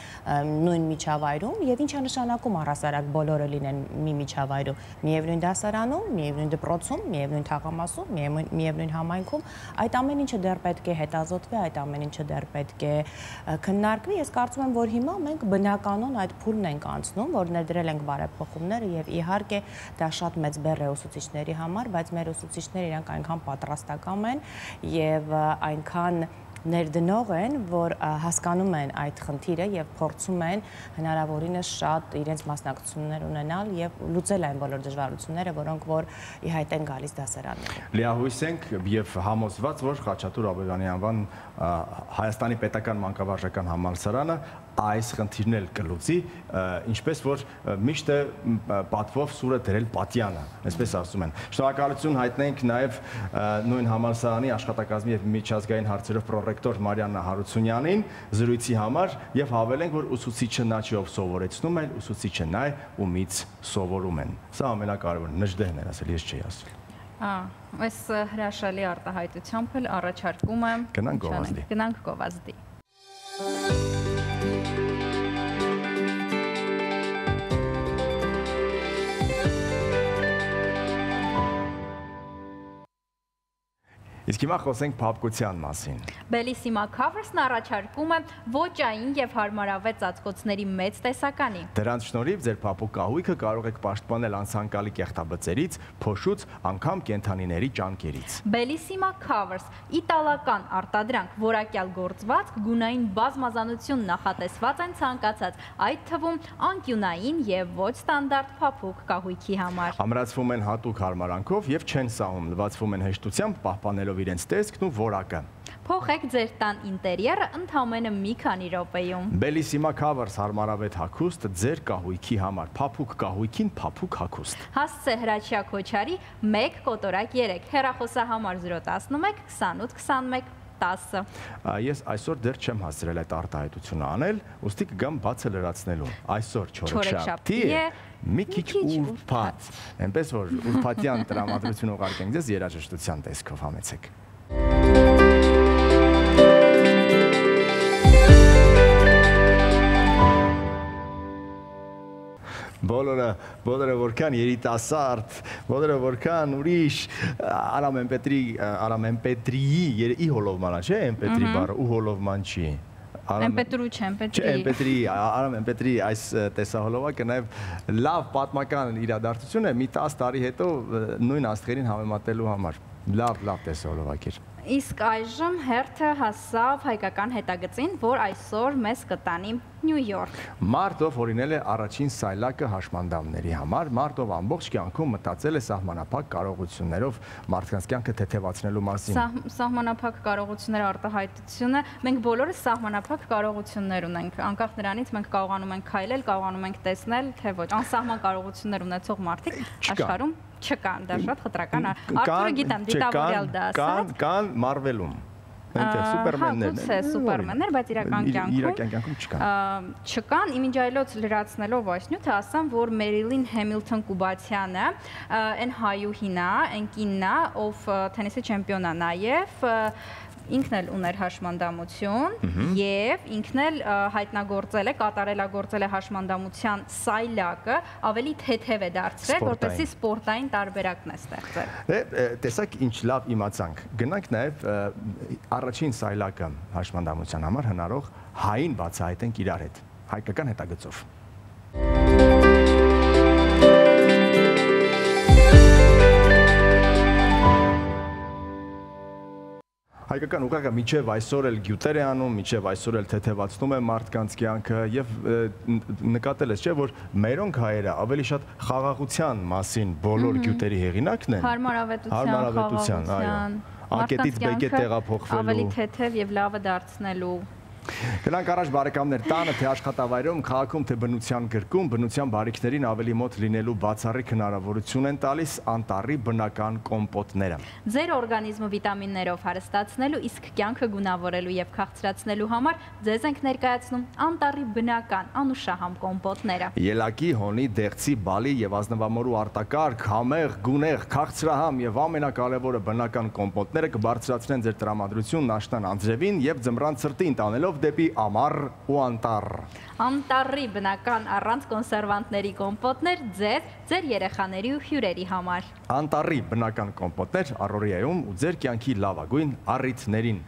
նույն միջավայրում եւ ինչա նշանակում առասարակ բոլորը լինեն մի միջավայրում, միևնույն դասարանում, միևնույն դպրոցում, միևնույն թաղամասում, միևնույն համայնքում, այդ ամեն ինչը դեռ պետք է հետազոտվի, այդ ամեն ինչը դեռ պետք է քննարկվի։ Ես կարծում եմ, որ հիմա մենք բնականon այդ փուլն ենք անցնում, որ ներդրել ենք բարեփոխումները եւ իհարկե դա շատ մեծ բեռ է ուսուցիչների համար, բայց մեր ուսուցիչները իրանք այնքան պատրաստական են եւ այնքան ներդնող են, որ հասկանում են այդ խնդիրը եւ փորձում են հնարավորինս շատ իրենց մասնակցություններ ունենալ եւ լուծել այն բոլոր դժվարությունները, որոնք որ ի հայտ են գալիս դասարաններում։ Լիահույս ենք եւ համոզված, որ Խաչատուր Աբովյանի անվան Հայաստանի պետական մանկավարժական համալսարանը այս խնդիրն էլ կլուծի, ինչպես որ միշտ է պատվով սուրը դրել պատյանը, այսպես ասում են։ Շնորհակալություն հայտնենք նաև նույն համալսարանի աշխատակազմի եւ միջազգային հարցերով պրոռեկտոր Մարիաննա Հարությունյանին զրույցի համար եւ հավելենք, որ ուսուցիչը նա չի ով սովորեցնում, այլ ուսուցիչը նա է, ումից սովորում են։ Սա ամենակարևորն, նժդեհն էր ասել, ես չի ասել։ այս հրաշալի արտահայտությամբ էլ առաջարկում եմ գնանք գովազդի։ Գնանք գովազդի։ Իսկ հիմա խոսենք փապկության մասին։ Bellissima Covers-ն առաջարկում է ոճային եւ հարմարավետ ծածկոցների մեծ տեսականի։ Դրանց շնորհիվ ձեր փապուկ կահույքը կարող եք պաշտպանել անցանկալի կեղտաբծերից, փոշուց, անգամ կենթանիների ճանկերից։ Bellissima Covers իտալական արտադրանք, որակյալ գործվածք, գունային բազմազանություն նախատեսված են ցանկացած, այդ թվում անկյունային եւ ոչ ստանդարտ փապուկ կահույքի համար։ Ամրացվում են հատուկ հարմարանքով եւ չեն սահում, լվացվում են հեշտությամբ, պահպանելով իրենց տեսքն ու որակը։ Փոխեք ձեր տան ինտերիերը ընդամենը մի քանի րոպեում։ Bellissima Covers հարմարավետ հագուստ ձեր կահույքի համար։ Փափուկ կահույքին փափուկ հագուստ։ Հասցե Հրաչյա Քոչարի 1 կոտորակ 3 հեռախոսահամար 011 28 21 10-ը։ Ես այսօր դեռ չեմ հասցրել այդ արտահայտությունը անել, ուստի կգամ բացը լրացնելու։ Այսօր չորեքշաբթի է, մի քիչ ուրբաթ։ Էնպես որ ուրբաթյան տրամադրություն ուղարկենք ձեզ երաժշտության տեսքով համեցեք։ Բոլորը բոլորը որքան երիտասարդ, բոլորը որքան ուրիշ Արամ Էմպետրի Արամ Էմպետրիի ի հոլովմանա, չէ, Էմպետրի բառը ու հոլովման չի։ Էմպետրու չէ, Էմպետրի։ Չէ, Էմպետրի, Արամ Էմպետրի այս տեսահոլովակը նաև լավ պատմական իրադարձություն է մի 10 տարի հետո նույն աստղերին համեմատելու համար։ Լավ, լավ տեսահոլովակ էր։ Իսկ այժմ հերթը հասավ հայկական հետագծին, որ այսօր մեզ կտանի Նյու Յորք։ Մարտով օրինել է առաջին սայլակը հաշմանդամների համար։ Մարտով ամբողջ կյանքում մտածել է սահմանափակ կարողություններով մարդկանց կյանքը թեթևացնելու մասին։ Սահմանափակ կարողությունները արտահայտությունը մենք բոլորը սահմանափակ կարողություններ ունենք։ Անկախ նրանից մենք կարողանում ենք քայլել, կարողանում ենք տեսնել, թե ոչ։ Անսահման կարողություններ ունեցող մարդիկ աշխարհում չկան, դա շատ խտրական է։ Արթուրը գիտեմ, դիտավորյալ դա ասած։ Կան, կան Marvel-ում այնտեղ սուպերմեններ են։ Հա, սուպերմեններ, բայց իրական կյանքում իրական կյանքում չկան։ Չկան, իմիջայլոց լրացնելով այս նյութը ասամ, որ Մերիլին Հեմիլթոն Կուբացյանը այն հայուհին է, այն կինն է, ով թենիսի չեմպիոն է նաև ինքն էլ ուներ հաշմանդամություն եւ ինքն էլ հայտնագործել է, կատարելագործել է հաշմանդամության սայլակը, ավելի թեթև է դարձրել, որպեսզի սպորտային տարբերակն է ստեղծել։ Դե տեսակ ինչ լավ իմացանք։ Գնանք նաեւ առաջին սայլակը հաշմանդամության համար հնարող հային բացահայտենք իրար հետ հայկական հետագծով։ հայկական ուղղակը միջև այսօր էլ գյուտեր է անում, միջև այսօր էլ թեթևացնում է մարդկանց կյանքը եւ նկատել ես չէ որ մերոնք հայերը ավելի շատ խաղաղության մասին բոլոր գյուտերի հեղինակն են հարմարավետության, հարմարավետության, այո։ Ակետից բեկե տեղափոխվելու ավելի թեթև եւ լավը դարձնելու Գնանք առաջ բարեկամներ, տանը թե աշխատավայրում, քաղաքում թե բնության գրկում, բնության բարիքներին ավելի մոտ լինելու բացառիկ հնարավորություն են տալիս անտառի բնական կոմպոտները։ Ձեր օրգանիզմը վիտամիններով հարստացնելու, իսկ կյանքը գունավորելու եւ քաղցրացնելու համար ձեզ ենք ներկայացնում անտառի բնական անուշահամ կոմպոտները։ Ելակի, հոնի, դեղցի, բալի եւ ազնվամորու արտակարգ, համեղ, գունեղ, քաղցրահամ եւ ամենակարևորը բնական կոմպոտները կբարձրացնեն ձեր տրամադրությունն աշնան անձրևին եւ ձմռան ցրտին տանելով գնալով դեպի ամառ ու անտառ։ Անտառի բնական առանց կոնսերվանտների կոմպոտներ ձեր, ձեր երեխաների ու հյուրերի համար։ Անտառի բնական կոմպոտներ Արորիայում ու ձեր կյանքի լավագույն առիթներին։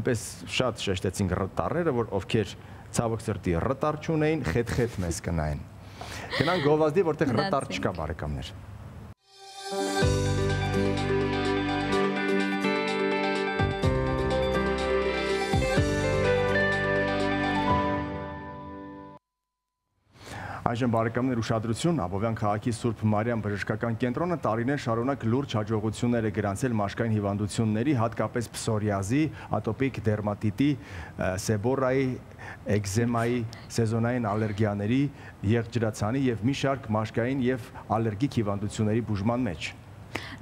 Էնպես շատ շեշտեցին ռտարները, որ ովքեր ցավոք սրտի ռտար չունեին, խետ-խետ մեզ կնային։ Գնանք գովազդի, որտեղ ռտար չկա բարեկամներ։ Այժմ բարեկամներ ուշադրություն, Աբովյան քաղաքի Սուրբ Մարիամ բժշկական կենտրոնը տարիներ շարունակ լուրջ հաջողություններ է գրանցել մաշկային հիվանդությունների, հատկապես փսորիազի, ատոպիկ դերմատիտի, սեբորայի, էկզեմայի, սեզոնային ալերգիաների, եղջրացանի եւ մի շարք մաշկային եւ ալերգիկ հիվանդությունների բուժման մեջ։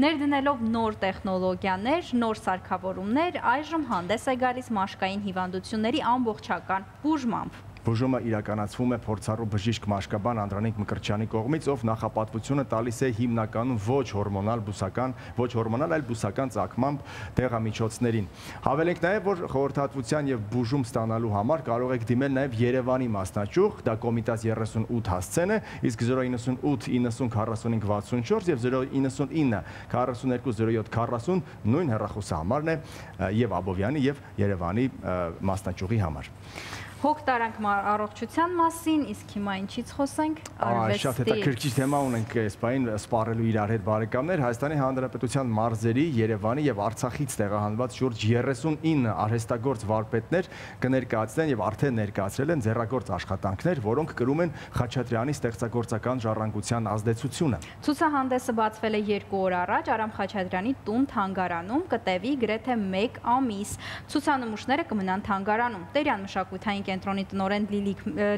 Ներդնելով նոր տեխնոլոգիաներ, նոր սարքավորումներ, այժմ հանդես է գալիս մաշկային հիվանդությունների ամբողջական բուժմամբ։ Բուժումը իրականացվում է փորձառու բժիշկ Մաշկաբան Անդրանիկ Մկրտչյանի կողմից, ով նախապատվությունը տալիս է հիմնականում ոչ հորմոնալ բուսական, ոչ հորմոնալ, այլ բուսական ծագմամբ դեղամիջոցներին։ Հավելենք նաև, որ խորհրդատվության եւ բուժում ստանալու համար կարող եք դիմել նաև Երևանի մասնաճյուղ, դա Կոմիտաս 38 հասցեն է, իսկ 098 90 45 64 եւ 099 42 07 40 նույն հեռախոսահամարն է եւ Աբովյանի եւ Երևանի մասնաճյուղի համար։ Հոգ տարանք առողջության մասին, իսկ հիմա ինչից խոսենք? Արվեստի։ Շատ հետաքրքիր թեմա ունենք այս բային սպառելու իրար հետ բարեկամներ։ Հայաստանի Հանրապետության մարզերի, Երևանի եւ Արցախից տեղահանված շուրջ 39 արհեստագործ վարպետներ կներկայացնեն եւ արդեն ներկայացրել են ձեռագործ աշխատանքներ, որոնք կրում են Խաչատրյանի ստեղծագործական ժառանգության ազդեցությունը։ Ցուցահանդեսը բացվել է 2 օր առաջ Արամ Խաչատրյանի տուն թանգարանում, կտևի գրեթե 1 ամիս։ Ցուցանմուշները կմնան թանգարանում։ Տերյան մշակութային կենտրոնի տնորեն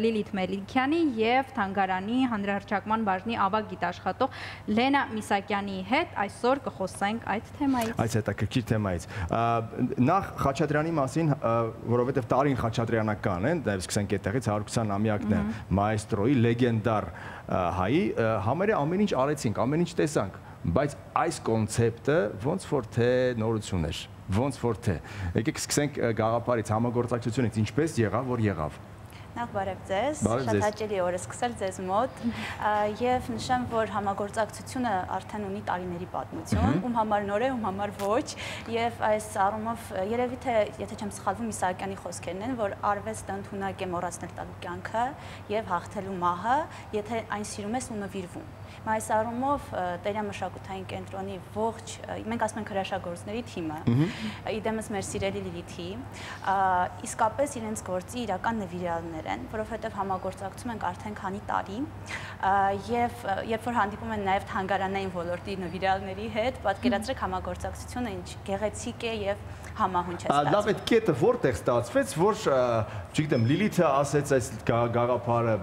Լիլիթ Մելիքյանի եւ Թանգարանի հանրահրճակման բաժնի ավագ գիտաշխատող Լենա Միսակյանի հետ այսօր կխոսենք այդ թեմայից։ Այս հետաքրքիր թեմայից։ Նախ Խաչատրյանի մասին, որովհետեւ տարին Խաչատրյանական են, դեռ սկսենք այդտեղից 120-ամյակն է մայստրոյի լեգենդար հայի, համարը ամեն ինչ արեցինք, ամեն ինչ տեսանք, բայց այս կոնցեպտը ոնց որ թե նորություն էր ոնց որ թե։ Եկեք սկսենք գաղափարից համագործակցությունից ինչպես եղավ, որ եղավ։ Նախ բարև ձեզ։ Շատ հաճելի օր է սկսել ձեզ մոտ եւ նշեմ, որ համագործակցությունը արդեն ունի տարիների պատմություն, ում համար նոր է, ում համար ոչ եւ այս առումով երևի թե եթե չեմ սխալվում Իսահակյանի խոսքերն են, որ արվեստը ընդունակ է մոռացնել տալու կյանքը եւ հաղթելու մահը, եթե այն սիրում ես ու նվիրվում։ Այս առումով Տերյամշակութային կենտրոնի ողջ մենք ասում ենք հրաշագործների թիմը, իդեմս մեր սիրելի Լիլիթի, իսկապես իրենց գործի իրական նվիրյալներ են, որովհետև համագործակցում ենք արդեն քանի տարի եւ երբ որ հանդիպում են նաեւ թանգարանային ոլորտի նվիրյալների հետ, պատկերացրեք համագործակցությունը ինչ գեղեցիկ է եւ համահունչ է ստացվում։ Լավ, այդ կետը որտեղ ստացվեց, որ չգիտեմ, Լիլիթը ասեց այս գաղափարը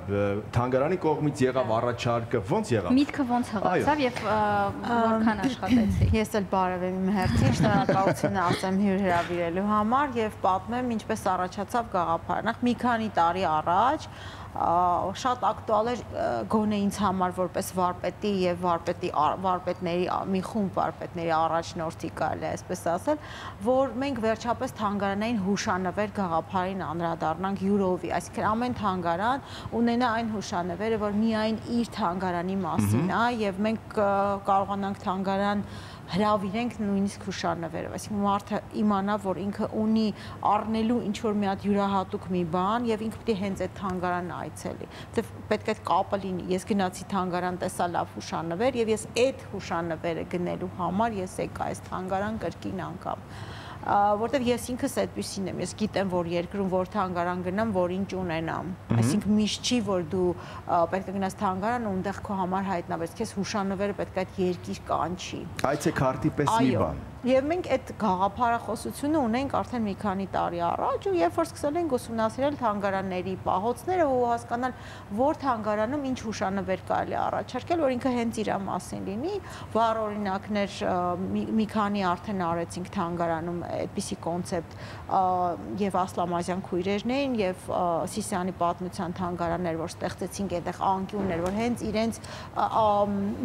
թանգարանի կողմից եղավ առաջարկը, ո՞նց եղավ։ Միտքը ո՞նց հղացավ եւ որքան աշխատեցի։ Ես էլ բարևեմ իմ հերթին, շնորհակալություն ասեմ հյուր հրավիրելու համար եւ պատմեմ ինչպես առաջացավ գաղափարը։ Նախ մի քանի տարի առաջ շատ ակտուալ էր գոնե ինձ համար որպես վարպետի եւ վարպետի վարպետների մի խումբ վարպետների առաջնորդի կարելի է այսպես ասել, որ մենք վերջապես թանգարանային հուշանվեր գաղափարին անդրադառնանք յուրովի, այսինքն ամեն թանգարան ունենա այն հուշանվերը, որ միայն իր թանգարանի մասին է եւ մենք կարողանանք թանգարան հրավիրենք նույնիսկ հուշանվերով, այսինքն մարդը իմանա, որ ինքը ունի առնելու ինչ որ մի հատ յուրահատուկ մի բան եւ ինքը պետք է հենց այդ թանգարանն այցելի։ Որտեվ պետք է կապը լինի։ Ես գնացի թանգարան, տեսա լավ հուշանվեր եւ ես այդ հուշանվերը գնելու համար ես եկա այս թանգարան կրկին անգամ որտեվ ես ինքս այդպեսին եմ, ես գիտեմ, որ երկրում որ թանգարան գնամ, որ ինչ ունենամ։ Այսինքն միշտ չի, որ դու պետք է գնաս թանգարան ու այնտեղ քո համար հայտնվես, քեզ հուշանվերը պետք է այդ երկիր կանչի։ Այց է քարտի պես մի բան։ Եվ մենք այդ գաղափարախոսությունը ունենք արդեն մի քանի տարի առաջ ու երբ որ սկսել ենք ուսումնասիրել թանգարանների պահոցները ու հասկանալ որ թանգարանում ինչ հուշանվեր կարելի առաջարկել, որ ինքը հենց իր մասին լինի, վառ օրինակներ մի քանի արդեն արեցինք թանգարանում այդպիսի կոնցեպտ եւ Ասլամազյան քույրերն էին եւ Սիսյանի պատմության թանգարաններ, որ ստեղծեցինք այդտեղ անկյուններ, որ հենց իրենց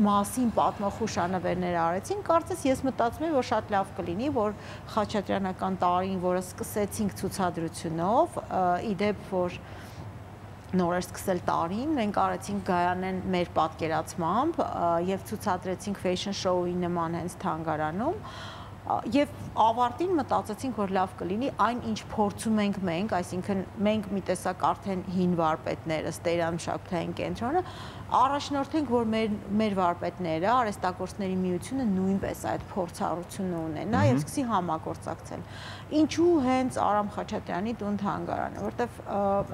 մասին պատմող հուշանվերներ արեցին, կարծես ես մտածում եմ, որ շատ լավ կլինի, որ Խաչատրյանական տարին, որը սկսեցինք ցուցադրությունով, իդեպ որ նոր էր սկսել տարին, մենք արեցինք Գայանեն մեր պատկերացմամբ եւ ցուցադրեցինք fashion show-ի նման հենց թանգարանում եւ ավարտին մտածեցինք որ լավ կլինի այն ինչ փորձում ենք մենք, այսինքն մենք մի տեսակ արդեն հին վարպետները, Ստերան մշակութային կենտրոնը առաջնորդենք, որ մեր մեր վարպետները, արեստագործների միությունը նույնպես այդ փորձառությունը ունենա եւ սկսի համագործակցել։ Ինչու հենց Արամ Խաչատրյանի տուն թանգարանը, որտեվ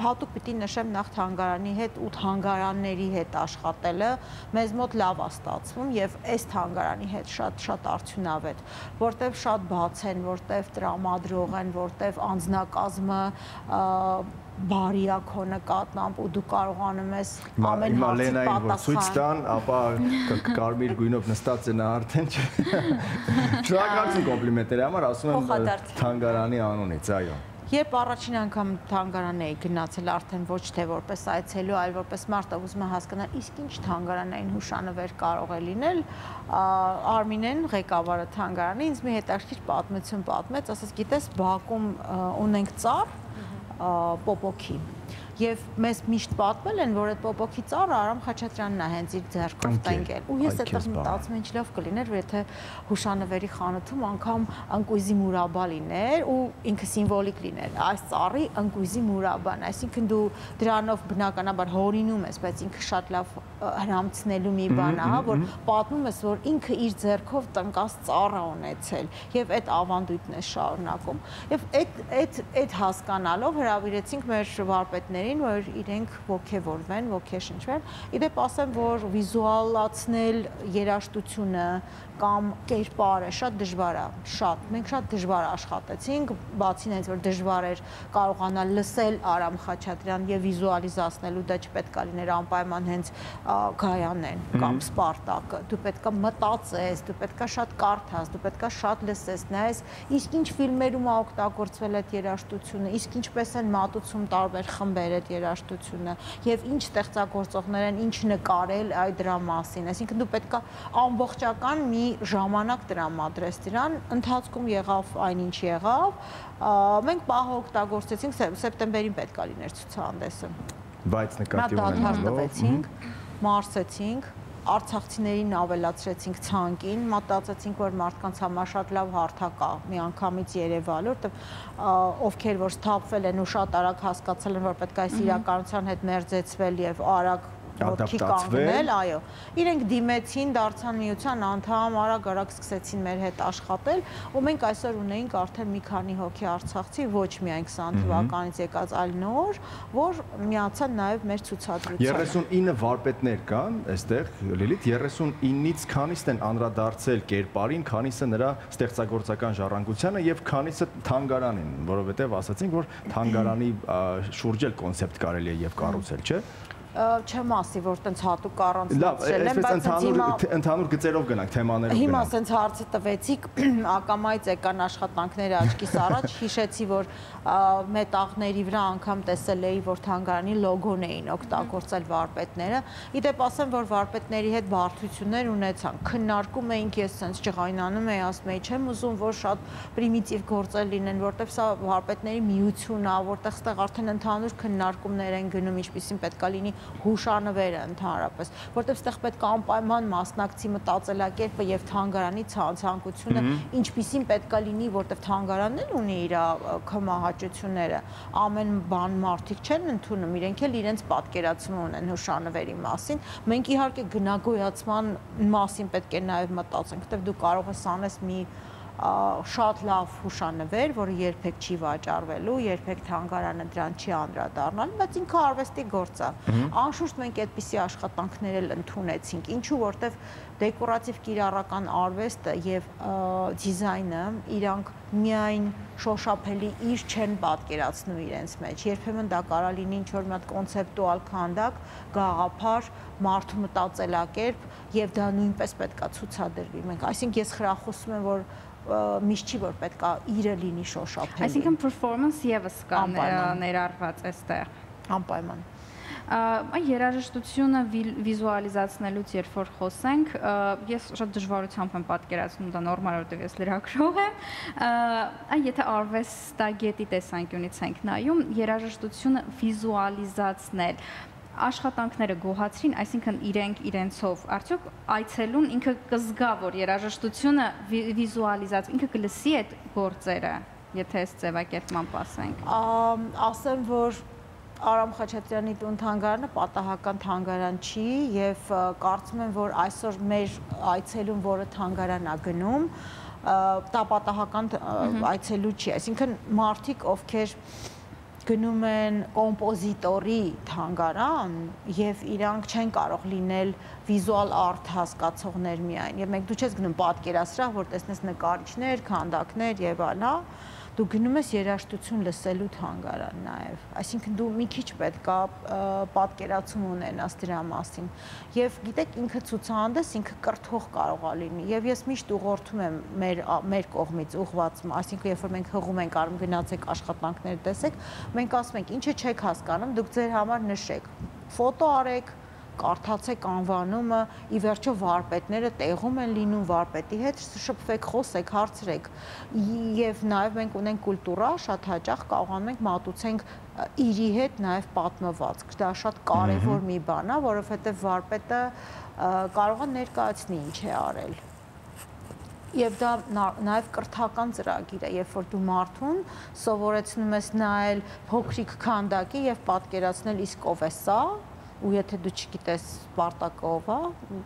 հատուկ պիտի նշեմ նախ թանգարանի հետ ու թանգարանների հետ աշխատելը մեզ մոտ լավ է ստացվում եւ այս թանգարանի հետ շատ շատ արդյունավետ, որտեվ շատ բաց են, որտեվ տրամադրող են, որտեվ անձնակազմը բարի է քո նկատմամբ ու դու կարողանում ես ամեն հարցի պատասխան։ Ցույց տան, ապա կարմիր գույնով նստած է նա արդեն։ Շնորհակալություն կոմպլիմենտների համար, ասում եմ թանգարանի անունից, այո։ Երբ առաջին անգամ թանգարան էի գնացել արդեն ոչ թե որպես այցելու, այլ որպես մարդ ուզում հասկանալ, իսկ ինչ թանգարանային հուշանվեր կարող է լինել, Արմինեն ղեկավարը թանգարանի ինձ մի հետաքրքիր պատմություն պատմեց, ասաց, գիտես, Բաքում ունենք ծառ, պոպոքի եւ մեզ միշտ պատմել են, որ այդ պոպոքի ծառը Արամ Խաչատրյանն է հենց իր ձեռքով տնկել։ Ու ես այդտեղ մտածում ինչ լավ կլիներ, որ եթե հուշանվերի խանութում անգամ անկույզի մուրաբա լիներ ու ինքը սիմվոլիկ լիներ։ Այս ծառի անկույզի մուրաբան, այսինքն դու դրանով բնականաբար հորինում ես, բայց ինքը շատ լավ հրամցնելու մի բան է, հա, որ պատմում ես, որ ինքը իր ձեռքով տնկած ծառը ունեցել եւ այդ ավանդույթն է շարունակում։ Եվ այդ այդ այդ հասկանալով հրավիրեցինք մեր վարպետներին որ իրենք ողքեվորվեն, ողքեշնչվեն։ Իդեպ ասեմ, որ վիզուալացնել երաժշտությունը կամ կերպարը շատ դժվար է, շատ։ Մենք շատ դժվար աշխատեցինք, բացի այնից, որ դժվար էր կարողանալ լսել Արամ Խաչատրյան եւ վիզուալիզացնելու, դա չպետք է լիներ անպայման հենց Գայանեն կամ Սպարտակը, դու պետքա մտածես, դու պետքա շատ կարդաս, դու պետքա շատ լսես, նայես, իսկ ինչ ֆիլմերում է օգտագործվել այդ երաժշտությունը, իսկ ինչպես են մատուցում տարբեր խմբեր այդ երաժշտությունը եւ ինչ ստեղծագործողներ են ինչ նկարել այդ դրա մասին, այսինքն դու պետքա ամբողջական մի ժամանակ տրամադրես դրան, ընթացքում եղավ այնինչ եղավ, մենք պահը օգտագործեցինք սեպտեմբերին պետքա լիներ ցուցահանդեսը բայց նկատի ունենալով մարսեցինք, արցախցիներին ավելացրեցինք ցանկին, մտածեցինք, որ մարդկանց համար շատ լավ հարթակ է միանգամից Երևանը, որտեղ ովքեր որ սթափվել են ու շատ արագ հասկացել են, որ պետք է այս իրականության հետ մերձեցվել եւ արագ կանգնել, այո։ Իրենք դիմեցին, դարձան միության անդամ, արագ-արագ սկսեցին մեր հետ աշխատել, ու մենք այսօր ունեինք արդեն մի քանի հոգի արցախցի, ոչ միայն 20 թվականից եկած, այլ նոր, որ միացան նաև մեր ցուցադրությանը։ 39 վարպետներ կան այստեղ, Լիլիթ, 39-ից քանիսն են անդրադարձել կերպարին, քանիսը նրա ստեղծագործական ժառանգությանը եւ քանիսը թանգարանին, որովհետեւ ասացինք, որ թանգարանի շուրջ էլ կոնցեպտ կարելի է եւ կառուցել, չէ՞ չեմ ասի, որ տենց հատուկ առանձնացրել եմ, բայց ընդհանուր ընդհանուր գծերով գնանք թեմաներով գնանք։ Հիմա սենց հարցը տվեցիք, ակամայից եկան աշխատանքները աչքիս առաջ, հիշեցի, որ մետաղների վրա անգամ տեսել էի, որ թանգարանի լոգոն էին օգտագործել վարպետները։ Իդեպ ասեմ, որ վարպետների հետ բարդություններ ունեցան։ Քննարկում էինք, ես սենց ջղայնանում էի, ասում էի, չեմ ուզում, որ շատ պրիմիտիվ գործեր լինեն, որտեղ սա վարպետների միություն է, որտեղ ստեղ արդեն ընդհանուր քննարկումներ են գնում, ինչպեսին պետքա լինի հուշանվերը ընդհանրապես, որտեղ ստեղ պետք է անպայման մասնակցի մտածելակերպը եւ թանգարանի ցանկությունը, ինչպիսին պետքա լինի, որտեղ թանգարանն էլ ունի իր կմահաճությունները, ամեն բան մարդիկ չեն ընդունում, իրենք էլ իրենց պատկերացում ունեն հուշանվերի մասին։ Մենք իհարկե գնագոյացման մասին պետք է նաեւ մտածենք, որտեղ դու կարող ես անես մի շատ լավ հուշանվեր, որը երբեք չի վաճառվելու, երբեք թանգարանը դրան չի անդրադառնալու, բայց ինքը արվեստի գործ է։ Անշուշտ մենք այդպիսի աշխատանքներ էլ ընդունեցինք, ինչու որտեվ դեկորատիվ կիրառական արվեստը եւ դիզայնը իրանք միայն շոշափելի իր չեն պատկերացնում իրենց մեջ։ Երբեմն դա կարա լինի ինչ որ մի հատ կոնցեպտուալ քանդակ, գաղափար, մարդու մտածելակերպ եւ դա նույնպես պետքա ցուցադրվի։ Մենք այսինքն ես խրախուսում եմ որ միշտ չի որ պետքա իրը լինի շոշափելի։ Այսինքն performance եւս կա ներառված այստեղ։ Անպայման այն երաժշտությունը վիզուալիզացնելուց երբ որ խոսենք, ես շատ դժվարությամբ եմ պատկերացնում դա նորմալ որտեղ ես լրագրող եմ, այն եթե արվեստագետի տեսանկյունից ենք նայում, երաժշտությունը վիզուալիզացնել աշխատանքները գոհացրին, այսինքն իրենք իրենցով արդյոք այցելուն ինքը կզգա, որ երաժշտությունը վիզուալիզած, ինքը կլսի այդ գործերը, եթե այս ձևակերպմամբ ասենք։ Ասեմ, որ Արամ Խաչատրյանի տուն թանգարանը պատահական թանգարան չի եւ կարծում եմ, որ այսօր մեր այցելուն, որը թանգարան է գնում, դա պատահական այցելու չի, այսինքն մարդիկ, ովքեր գնում են կոմպոզիտորի թանգարան եւ իրանք չեն կարող լինել վիզուալ արտ հասկացողներ միայն եւ մենք դու չես գնում պատկերասրահ որ տեսնես նկարիչներ, քանդակներ եւ այլն, հա դու գնում ես երաժշտություն լսելու թանգարան նաև այսինքն դու մի քիչ պետքա պատկերացում ունենաս դրա մասին եւ գիտեք ինքը ցուցահանդես ինքը կրթող կարող է լինի եւ ես միշտ ուղղորդում եմ մեր մեր կողմից ուղված այսինքն երբ որ մենք հղում ենք արում գնացեք աշխատանքներ տեսեք մենք ասում ենք ինչը չեք հասկանում դուք ձեր համար նշեք ֆոտո արեք կարդացեք անվանումը, ի վերջո վարպետները տեղում են լինում վարպետի հետ, շփվեք, խոսեք, հարցրեք։ Եվ նաև մենք ունենք կուլտուրա, շատ հաճախ կարողանում ենք մատուցենք իրի հետ նաև պատմվածք։ Դա շատ կարևոր մի բան է, որովհետև վարպետը կարող է ներկայացնի ինչ է արել եւ դա նաեւ կրթական ծրագիր է, երբ որ դու մարդուն սովորեցնում ես նայել փոքրիկ քանդակի եւ պատկերացնել իսկ ով է սա, ու եթե դու չգիտես Սպարտակը ով է,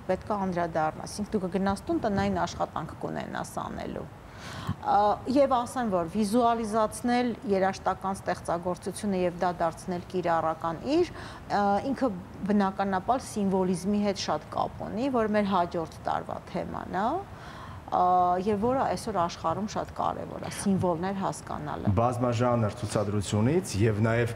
պետք է անդրադառնաս։ Ինք դու կգնաս տուն տնային աշխատանք կունենաս անելու եւ ասեմ որ վիզուալիզացնել երաշտական ստեղծագործությունը եւ դա դարձնել կիրառական իր ինքը բնականաբար սիմվոլիզմի հետ շատ կապ ունի որ մեր հաջորդ տարվա թեման է եւ որը այսօր աշխարհում շատ կարեւոր է սիմվոլներ հասկանալը բազմաժանր ցուցադրությունից եւ նաեւ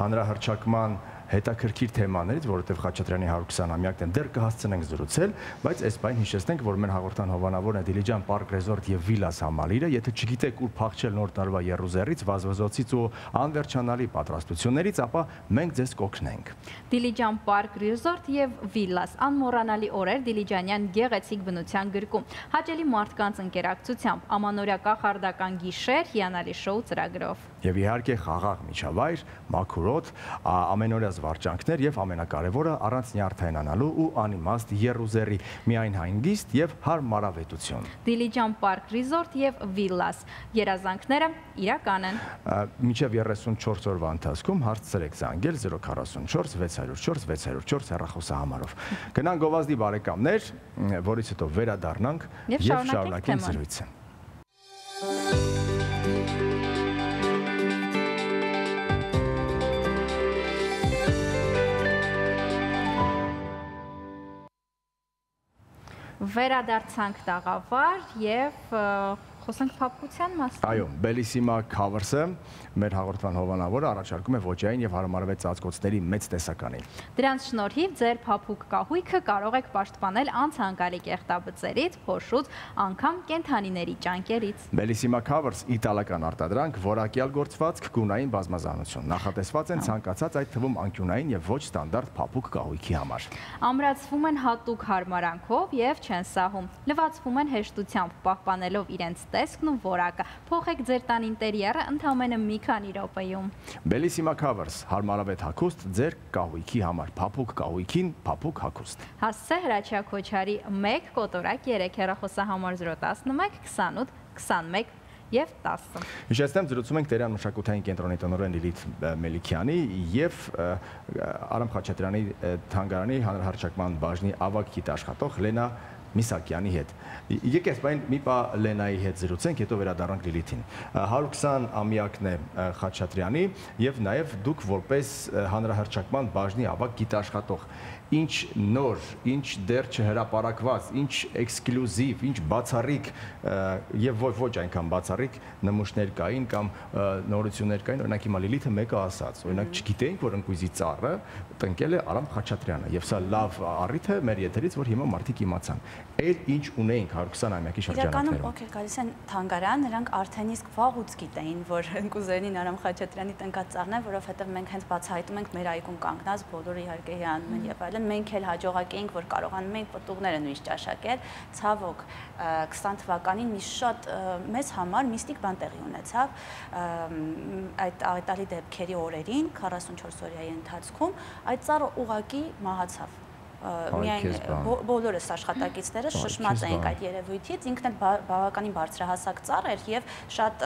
հանրահրճակման հետաքրքիր թեմաներից, որովհետև Խաչատրյանի 120-ամյակն դեռ կհասցնենք զրուցել, բայց այս բան հիշեցնենք, որ մեր հաղորդան հովանավորն է Դիլիջան Park Resort եւ Villas համալիրը, եթե չգիտեք ուր փախչել նոր տարվա Երուսերից, վազվզոցից ու անվերջանալի պատրաստություններից, ապա մենք ձեզ կօգնենք։ Դիլիջան Park Resort եւ Villas անմոռանալի օրեր Դիլիջանյան գեղեցիկ բնության գրկում։ Հաճելի մարդկանց ընկերակցությամբ ամանորյա կախարդական գիշեր հիանալի շոու ծրագրով։ Եվ իհարկե խաղաղ միջավայր, մաքուրոտ, ամենօրյա զվարճանքներ եւ ամենակարևորը առանց նյարդայնանալու ու անիմաստ Երուսերի միայն հանգիստ եւ հարմարավետություն։ Դիլիջան Park Resort եւ Villas երազանքները իրական են։ Մինչև 34 օրվա ընթացքում հարցրեք զանգել 044 604 604 հեռախոսահամարով։ Գնանք գովազդի բարեկամներ, որից հետո վերադառնանք եւ շարունակենք զրույցը։ Վերադարձանք տաղավար եւ խոսենք փափուկության մասին։ Այո, Bellissima Covers-ը մեր հաղորդման հովանավորը առաջարկում է ոչային եւ հարմարավետ ծածկոցների մեծ տեսականին։ Դրանց շնորհիվ ձեր փափուկ կահույքը կարող եք պաշտպանել անցանկալի կեղտաբծերից, փոշուց, անգամ կենթանիների ճանկերից։ Bellissima Covers իտալական արտադրանք, որակյալ գործվածք, գունային բազմազանություն։ Նախատեսված են ցանկացած այդ թվում անկյունային եւ ոչ ստանդարտ փափուկ կահույքի համար։ Ամրացվում են հատուկ հարմարանքով եւ չեն սահում։ Լվացվում են հեշտությամբ, պահպանելով իրենց տեսքն ու որակը։ Փոխեք ձեր տան ինտերիերը ընդամենը մի քանի րոպեում։ Bellissima Covers հարմարավետ հագուստ ձեր կահույքի համար, փափուկ կահույքին, փափուկ հագուստ։ Հասցե Հրաչյա Քոչարի 1 կոտորակ 3 հեռախոսահամար 011 28 21 եւ 10։ Հիշեցնեմ զրուցում ենք Տերյան մշակութային կենտրոնի տնօրեն Լիլիթ Մելիքյանի եւ Արամ Խաչատրյանի թանգարանի հանրահարճակման բաժնի ավագ գիտաշխատող Լենա Միսակյանի հետ։ Եկեք այն մի պա Լենայի հետ զրուցենք, հետո վերադառնանք Լիլիթին։ 120 ամյակն է Խաչատրյանի եւ նաեւ դուք որպես հանրահրճակման բաժնի ավակ գիտաշխատող ինչ նոր, ինչ դեռ չհրապարակված, ինչ էքսկլյուզիվ, ինչ բացառիկ եւ ոչ ոչ այնքան բացառիկ նմուշներ կային կամ նորություններ կային, օրինակ հիմա Լիլիթը մեկը ասաց, օրինակ չգիտեինք, որ ընկույզի ծառը տնկել է Արամ Խաչատրյանը եւ սա լավ առիթ է մեր եթերից, որ հիմա մարդիկ իմացան։ Այլ ինչ ունեինք 120-ամյակի շրջանակներում։ Իրականում ովքեր գալիս են թանգարան, նրանք արդեն իսկ վաղուց գիտեին, որ ընկուզերին Արամ Խաչատրյանի տնկած ծառն է, որովհետեւ մենք հենց բացահայտում ենք մեր այգում կանգնած բոլորը իհարկե հիանում են եւ այլն, մենք էլ հաջողակ էինք, որ կարողանում ենք պտուղները նույնիսկ ճաշակել։ Ցավոք 20 թվականին մի շատ մեծ համար միստիկ բան տեղի ունեցավ այդ այտալի դեպքերի օրերին 44 օրյայի ընթացքում այդ ծառը ուղակի մահացավ միայն բոլորս աշխատակիցները շշմած ենք այդ երևույթից, ինքն էլ բավականին բարձրահասակ ծառ էր եւ շատ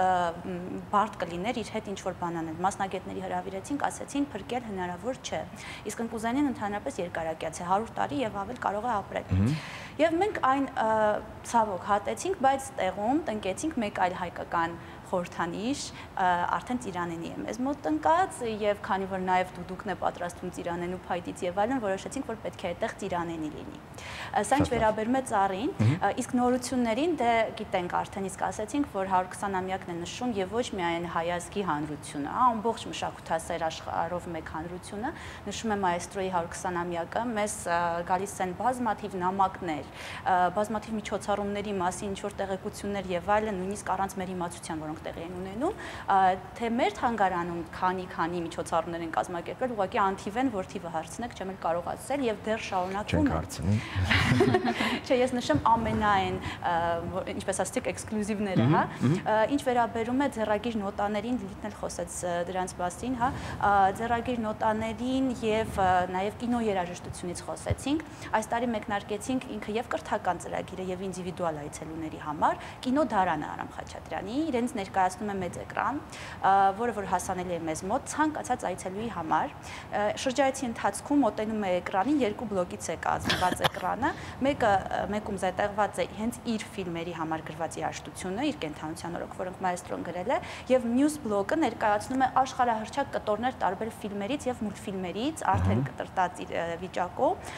բարդ կլիներ իր հետ ինչ որ բան անել։ Մասնագետների հրավիրեցինք, ասեցին փրկել հնարավոր չէ։ Իսկ ընկուզանին ընդհանրապես երկարակյաց է 100 տարի եւ ավել կարող է ապրել։ Եվ մենք այն ցավոք հատեցինք, բայց տեղում տնկեցինք մեկ այլ հայկական խորհրդանիշ արդեն ծիրանենի է մեզ մոտ տնկած եւ քանի որ նաեւ դուդուկն է պատրաստվում ծիրանենու փայտից եւ այլն որոշեցինք որ պետք է այդտեղ ծիրանենի լինի սա ինչ վերաբերում է ծառին իսկ նորություններին դե գիտենք արդեն իսկ ասացինք որ 120-ամյակն է նշում եւ ոչ միայն հայազգի հանրությունը հա ամբողջ մշակութասեր աշխարհով մեկ հանրությունը նշում է մայեստրոյի 120-ամյակը մեզ գալիս են բազմաթիվ նամակներ բազմաթիվ միջոցառումների մասին ինչ որ տեղեկություններ եւ այլն նույնիսկ առանց մեր իմացության որոնք տեղի են ունենում, թե մեր թանգարանում քանի-քանի միջոցառումներ են կազմակերպել, ուղղակի անթիվ են, որ թիվը հարցնեք, չեմ էլ կարող ասել եւ դեռ շարունակվում է։ Չէ, ես նշեմ ամենայն, ինչպես ասեցիք, էքսկլյուզիվները, հա։ Ինչ վերաբերում է ձեռագիր նոտաներին, էլ խոսեց դրանց մասին, հա, ձեռագիր նոտաներին եւ նաեւ կինո երաժշտությունից խոսեցինք։ Այս տարի մեկնարկեցինք ինքը եւ կրթական ծրագիրը եւ ինդիվիդուալ այցելուների համար կինո դարանը Արամ Խաչատրյանի իրենց ներ ներկայացնում է մեծ էկրան, որը որ հասանելի է մեզ մոտ ցանկացած այցելուի համար։ Շրջայցի ընթացքում մոտենում է էկրանին, երկու բլոկից է կազմված էկրանը Մեկը մեկում զետեղված է հենց իր ֆիլմերի համար գրված երաժշտությունը, իր կենթանության օրոք, որոնք մայստրոն գրել է, եւ մյուս բլոկը ներկայացնում է աշխարհահռչակ կտորներ տարբեր ֆիլմերից եւ մուլտֆիլմերից, արդեն կտրտած վիճակով,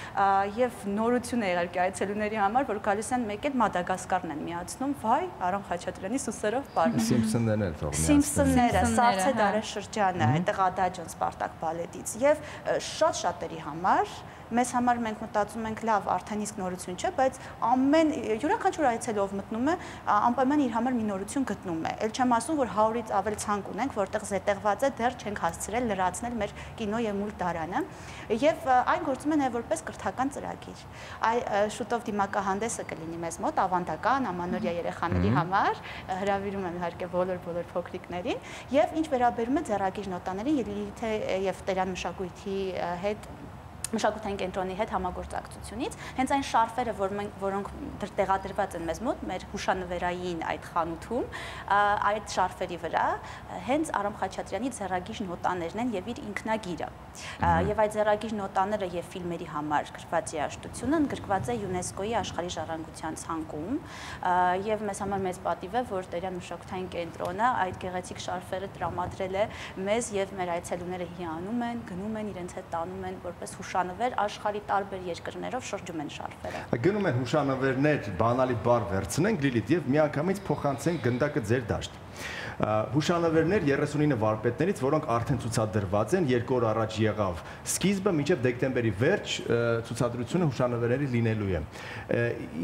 եւ նորություն է իհարկե այցելուների համար, որ գալիս են մեկ էլ Մադագասկարն են միացնում, վայ, Արոն Խաչատրյանի սուսերով բառը։ Սիմփսոններն էլ թող միացնում։ Սիմփսոնները, Սարցե դարաշրջանը, այդտեղ Ադաջոն Սպարտակ բալետից եւ շատ շատերի համար մեզ համար մենք մտածում ենք լավ, արդեն իսկ նորություն չէ, բայց ամեն յուրաքանչյուր այցելով մտնում է, անպայման իր համար մի նորություն գտնում է։ Էլ չեմ ասում, որ 100-ից ավել ցանկ ունենք, որտեղ զետեղված է, դեռ չենք հասցրել լրացնել մեր կինո եւ մուլտ դարանը, եւ այն գործում է նաեւ որպես կրթական ծրագիր։ Այ շուտով դիմակահանդեսը կլինի մեզ մոտ ավանդական ամանորյա երեխաների համար, հրավիրում եմ իհարկե բոլոր բոլոր փոքրիկներին եւ ինչ վերաբերում է ձեռագիր նոտաներին, Ելիլիթե եւ Տերյան մշակույթի հետ մշակութային կենտրոնի հետ համագործակցությունից հենց այն շարֆերը, որ մենք որոնք տեղադրված են մեզ մոտ մեր հուշանվերային այդ խանութում, այդ շարֆերի վրա հենց Արամ Խաչատրյանի ձեռագիր նոտաներն են եւ իր ինքնագիրը։ Եվ այդ ձեռագիր նոտաները եւ ֆիլմերի համար գրված երաժշտությունը ընդգրկված է ՅՈՒՆԵՍԿՕ-ի աշխարհի ժառանգության ցանկում եւ մեզ համար մեծ պատիվ է, որ Տերյան մշակութային կենտրոնը այդ գեղեցիկ շարֆերը տրամադրել է մեզ եւ մեր այցելուները հիանում են, գնում են, իրենց հետ տանում են որպես հուշ հուշանվեր աշխարի տարբեր երկրներով շրջում են շարֆերը։ Գնում են հուշանվերներ, բանալի բար վերցնենք Լիլիթ եւ միանգամից փոխանցենք գնդակը ձեր դաշտ հուշանվերներ 39 վարպետներից, որոնք արդեն ցուցադրված են, երկու օր առաջ եղավ սկիզբը, մինչև դեկտեմբերի վերջ ցուցադրությունը հուշանվերների լինելու է։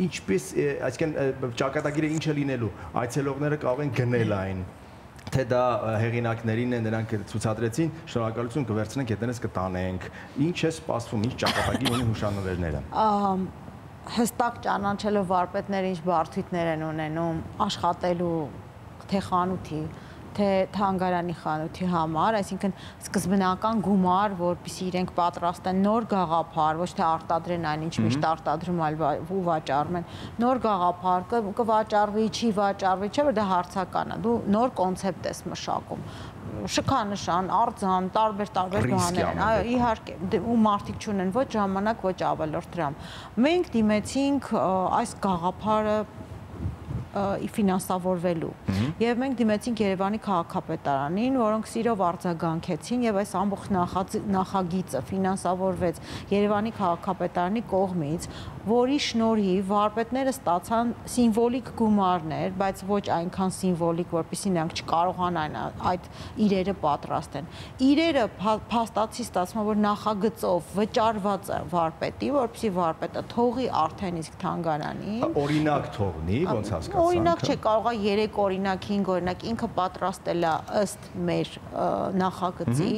Ինչպես, այսինքն ճակատագիրը ինչ է լինելու, այցելողները կարող են գնել այն թե դա հեղինակներին է նրանք ցուցադրեցին շնորհակալություն կվերցնենք հետենես կտանենք ինչ է սպասվում ինչ ճակատագիր ունի հուշանվերները հստակ ճանաչելով վարպետները ինչ բարդույթներ են ունենում աշխատելու թե խանութի թե թանգարանի խանութի համար, այսինքն սկզբնական գումար, որպեսզի իրենք պատրաստեն նոր գաղափար, ոչ թե արտադրեն այն, ինչ միշտ արտադրում այլ ու վաճառում են, նոր գաղափար կվաճառվի, չի վաճառվի, չէ՞ որ դա հարցական է։ Դու նոր կոնցեպտ ես մշակում շքանշան, արձան, տարբեր-տարբեր բաներ Այո, իհարկե, դե, ու մարդիկ չունեն ոչ ժամանակ, ոչ ավելորդ դրամ։ Մենք դիմեցինք այս գաղափարը ֆինանսավորվելու։ Եվ մենք դիմեցինք Երևանի քաղաքապետարանին, որոնք սիրով արձագանքեցին եւ այս ամբողջ նախագիծը ֆինանսավորվեց Երևանի քաղաքապետարանի կողմից, որի շնորհիվ վարպետները ստացան սիմվոլիկ գումարներ, բայց ոչ այնքան սիմվոլիկ, որպեսզի նրանք չկարողանան այդ իրերը պատրաստեն։ Իրերը փաստացի ստացվում որ նախագծով վճարված է վարպետի, որպեսզի վարպետը թողի արդեն իսկ թանգարանի։ Օրինակ թողնի, ոնց հասկացա օրինակ չէ, կարողա 3 օրինակ, 5 օրինակ ինքը պատրաստել է ըստ մեր նախագծի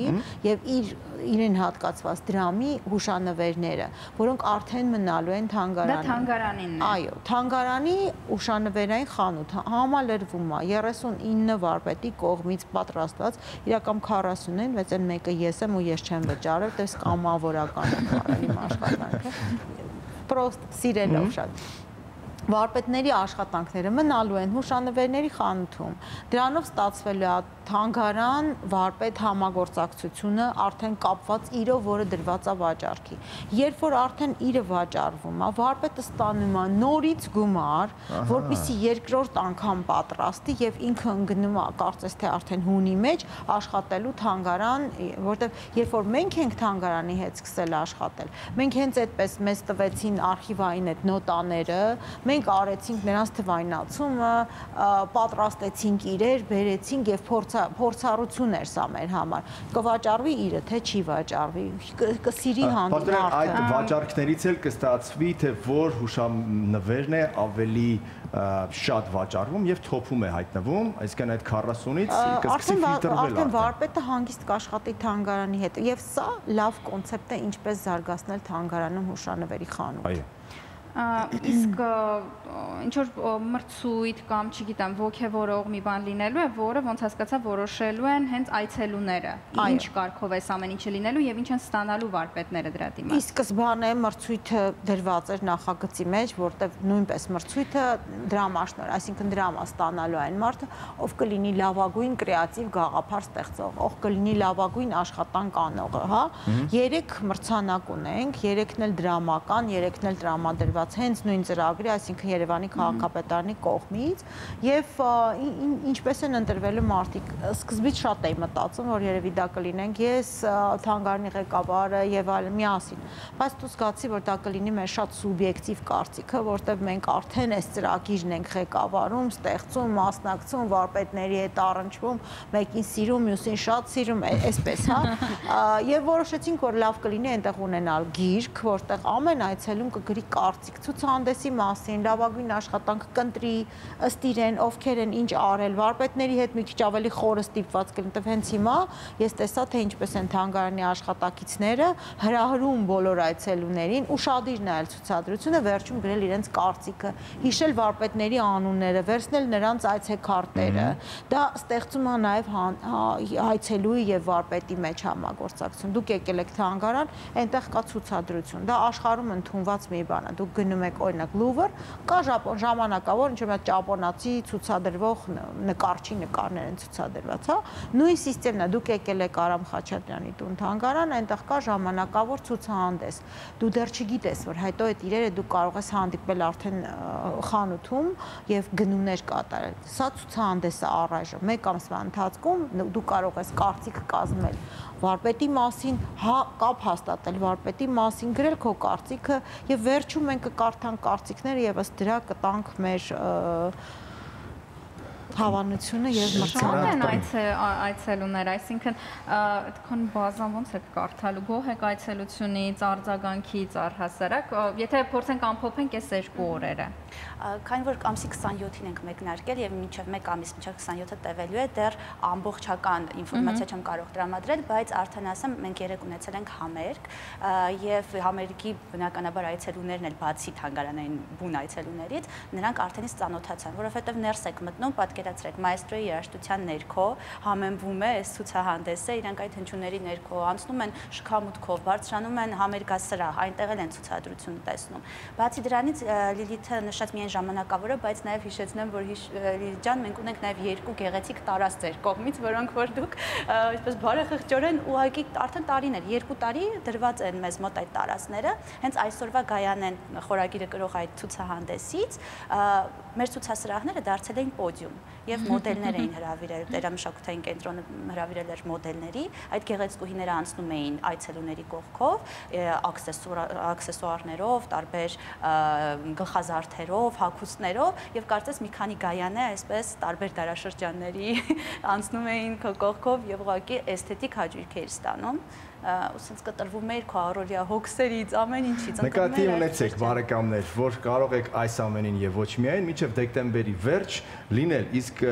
եւ իր իրեն հատկացված դրամի հուշանվերները, որոնք արդեն մնալու են թանգարանում։ Դա թանգարանինն է։ Այո, թանգարանի հուշանվերային խանութ համալրվում է 39 վարպետի կողմից պատրաստված, իրական 40 են, բայց այն մեկը ես եմ ու ես չեմ վճարել, դες կամավորական է կարելի աշխատանքը։ Պրոստ սիրելով շատ վարպետների աշխատանքները մնալու են հուշանվերների խանութում։ Դրանով ստացվելու է թանգարան վարպետ համագործակցությունը արդեն կապված իրով, որը դրված է վաճառքի։ Երբ որ արդեն իրը վաճառվում է, վարպետը ստանում է նորից գումար, որpիսի երկրորդ անգամ պատրաստի եւ ինքը ընկնում է կարծես թե արդեն հունի մեջ աշխատելու թանգարան, որտեվ երբ որ մենք ենք թանգարանի հետ սկսել աշխատել, մենք հենց այդպես մեզ տվեցին արխիվային այդ նոտաները, մենք արեցինք նրանց թվայնացումը, պատրաստեցինք իրեր, բերեցինք եւ փորձ փորձառություն էր սա մեր համար։ Կվաճառվի իրը, թե չի վաճառվի, կսիրի հանդիպ մարդը։ Այդ վաճառքներից էլ կստացվի, թե որ հուշանվերն է ավելի շատ վաճառվում եւ թոփում է հայտնվում, այսինքն այդ 40-ից կսկսի ֆիլտրվել արդեն վարպետը հանգիստ կաշխատի թանգարանի հետ եւ սա լավ կոնցեպտ է ինչպես զարգացնել թանգարանում հուշանվերի խանութ։ Այո իսկ ինչ որ մրցույթ կամ չգիտեմ ողջևորող մի բան լինելու է, որը ոնց հասկացա որոշելու են հենց այցելուները։ Ինչ կարգով է ամեն ինչը լինելու եւ ինչ են ստանալու վարպետները դրա դիմաց։ Իսկ սկզբանե մրցույթը դրված էր նախագծի մեջ, որտեղ նույնպես մրցույթը դրամաշնոր, այսինքն դրամա ստանալու այն մարդը, ով կլինի լավագույն կրեատիվ գաղափար ստեղծող, ով կլինի լավագույն աշխատանք անողը, հա։ Երեք մրցանակ ունենք, երեքն էլ դրամական, երեքն էլ տրամադրված ցուցադրված հենց նույն ծրագրի, այսինքն Երևանի քաղաքապետարանի կողմից եւ ինչպես են ընտրվելու մարդիկ։ Սկզբից շատ էի մտածում, որ երևի դա կլինենք ես, թանգարանի ղեկավարը եւ այլն միասին։ Բայց դու զգացի, որ դա կլինի մեր շատ սուբյեկտիվ կարծիքը, որտեղ մենք արդեն այս ծրագիրն ենք ղեկավարում, ստեղծում, մասնակցում, վարպետների հետ առնչվում, մեկին սիրում, մյուսին շատ սիրում, այսպես, հա։ Եվ որոշեցինք, որ լավ կլինի այնտեղ ունենալ գիրք, որտեղ ամեն այցելում կգրի կարծիք ցուցահանդեսի մասին, լավագույն աշխատանք կընտրի, ըստ իրեն ովքեր են ինչ արել, վարպետների հետ մի քիչ ավելի խորը ստիպված կլինի, հենց հիմա ես տեսա թե ինչպես են թանգարանի աշխատակիցները հրահրում բոլոր այցելուներին ու շադիր նայել ցուցադրությունը, վերջում գրել իրենց կարծիքը, հիշել վարպետների անունները, վերցնել նրանց այցեքարտերը։ Դա ստեղծում է նաև այցելուի եւ վարպետի մեջ համագործակցություն։ Դուք եկել եք թանգարան, այնտեղ կա ցուցադրություն։ Դա աշխարհում ընդունված մի բան է։ Դուք գնում եք օրինակ Լուվր, կա ժամանակավոր, ինչ որ ճապոնացի ցուցադրվող նկարչի նկարներ են ցուցադրված, հա։ Նույն համակարգն է։ Դուք եկել եք Արամ Խաչատրյանի տուն թանգարան, այնտեղ կա ժամանակավոր ցուցահանդես։ Դու դեռ չգիտես, որ հետո այդ իրերը դու կարող ես հանդիպել արդեն խանութում եւ գնումներ կատարել։ Սա ցուցահանդես է առայժմ։ Մեկ ամսվա ընթացքում դու կարող ես կարծիք կազմել վարպետի մասին, հա, կապ հաստատել վարպետի մասին, գրել քո կարծիքը եւ վերջում մենք կկարդանք կարծիքները եւ ըստ դրա կտանք մեր հավանությունը եւ մրցանակը։ Այցե այցելուներ, այսինքն այդքան բազան ոնց է կարդալու գոհ եք այցելությունից, արձագանքից առհասարակ, եթե փորձենք ամփոփենք այս երկու օրերը քանի որ ամսի 27-ին ենք մեկնարկել եւ մինչեւ 1 ամիս մինչեւ 27-ը տևելու է, դեռ ամբողջական ինֆորմացիա չեմ կարող տրամադրել, բայց արդեն ասեմ, մենք երեք ունեցել ենք համերգ եւ համերգի բնականաբար այցելուներն էլ բացի թանգարանային բուն այցելուներից, նրանք արդենից ծանոթացան, որովհետեւ ներս եք մտնում, պատկերացրեք, մայստրոյի երաժշտության ներքո համեմվում է այս ցուցահանդեսը, իրանք այդ հնչյունների ներքո անցնում են շքամուտքով, բարձրանում են համերգասրահ, այնտեղ են ցուցադրություն տեսնում։ Բացի դրանից Լիլիթը նշած միայն ժամանակավորը, բայց նաև հիշեցնեմ, որ ջան, մենք ունենք նաև երկու գեղեցիկ տարած ձեր կողմից, որոնք որ դուք այսպես բարեխղճորեն ուղակի արդեն տարիներ, երկու տարի դրված են մեզ մոտ այդ տարածները, հենց այսօրվա Գայանեն խորագիրը գրող այդ ցուցահանդեսից մեր ցուցասրահները դարձել էին պոդիում եւ մոդելներ էին հրավիրել դերամշակութային կենտրոնը հրավիրել էր մոդելների այդ գեղեցկուհիները անցնում էին այցելուների կողքով աքսեսուարներով տարբեր գլխազարդերով հագուստներով եւ կարծես մի քանի գայանե այսպես տարբեր դարաշրջանների անցնում էին քո կողքով եւ ուղղակի էսթետիկ հաճույք էր ստանում ուսից կտրվում էր քո առօրյա հոգսերից, ամեն ինչից։ Նկատի ունեցեք բարեկամներ, որ կարող եք այս ամենին եւ ոչ միայն մինչեւ դեկտեմբերի վերջ լինել, իսկ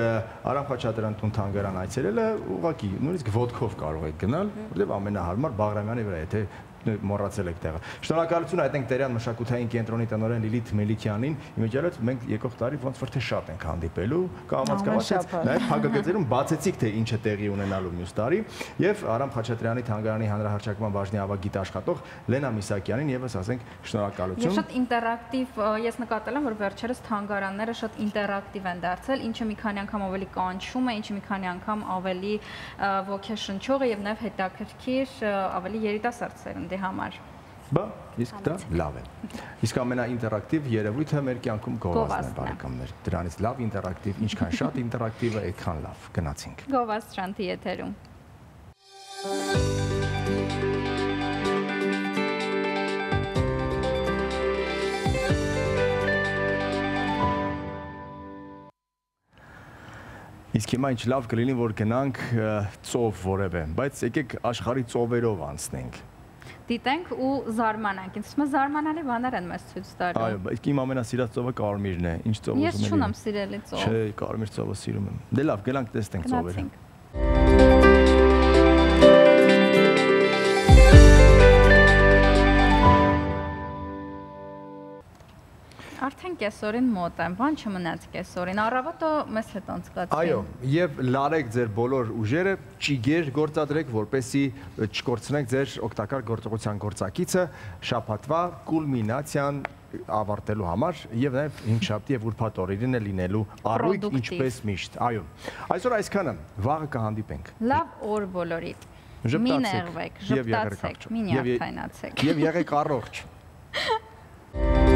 Արամ Խաչատրյան տուն թանգարան այցելելը ուղղակի նույնիսկ ոդկով կարող եք գնալ, որտեղ ամենահարմար Բաղրամյանի վրա, եթե մոռացել եք տեղը։ Շնորհակալություն այդենք Տերյան մշակութային կենտրոնի տնօրեն Լիլիթ Մելիքյանին։ Իմիջիալից մենք եկող տարի ոնց որ թե շատ ենք հանդիպելու, կամած կամած նաև հագագծերում բացեցիք թե ինչ է տեղի ունենալու մյուս տարի եւ Արամ Խաչատրյանի թանգարանի հանրահարչակման բաժնի ավագիտ աշխատող Լենա Միսակյանին եւս ասենք շնորհակալություն։ Եվ շատ ինտերակտիվ, ես նկատել եմ, որ վերջերս թանգարանները շատ ինտերակտիվ են դարձել, ինչը մի քանի անգամ ավելի կանչում է, ինչը մի քանի անգամ ավելի ոգեշնչող է եւ նաեւ հետաքրքիր, ավելի երիտասարդ սերնդի համար։ Բա, իսկ դա լավ է։ Իսկ ամենաինտերակտիվ երևույթը մեր կյանքում գովազդն է, բարեկամներ։ Դրանից լավ ինտերակտիվ, ինչքան շատ ինտերակտիվ է, այդքան լավ։ Գնացինք։ Գովազդ շանթի եթերում։ Իսկ հիմա ինչ լավ կլինի, որ գնանք ծով որևէ, բայց եկեք աշխարհի ծովերով անցնենք դիտենք ու զարմանանք։ Ինձ թվում է զարմանալի բաներ են մեզ ցույց տալու։ Այո, իսկ իմ ամենասիրած ծովը կարմիրն է։ Ինչ ծով ուզում եմ։ Ես չունեմ սիրելի ծով։ Չէ, կարմիր ծովը սիրում եմ։ Դե լավ, գնանք տեսնենք ծովերը։ Արդեն կեսօրին մոտ եմ, բան չմնաց կեսօրին, առավոտը մեզ հետ անցկացրին։ Այո, եւ լարեք ձեր բոլոր ուժերը, ճիգեր գործադրեք, որպեսի չկորցնեք ձեր օգտակար գործողության գործակիցը շաբաթվա կուլմինացիան ավարտելու համար եւ նաեւ հինգշաբթի եւ ուրբաթ օրերին է լինելու առույգ ինչպես միշտ։ Այո։ Այսօր այսքանը, վաղը կհանդիպենք։ Լավ օր բոլորիդ։ ներվեք, ժպտացեք, մի նյարդայնացեք։ Եվ եղեք առողջ։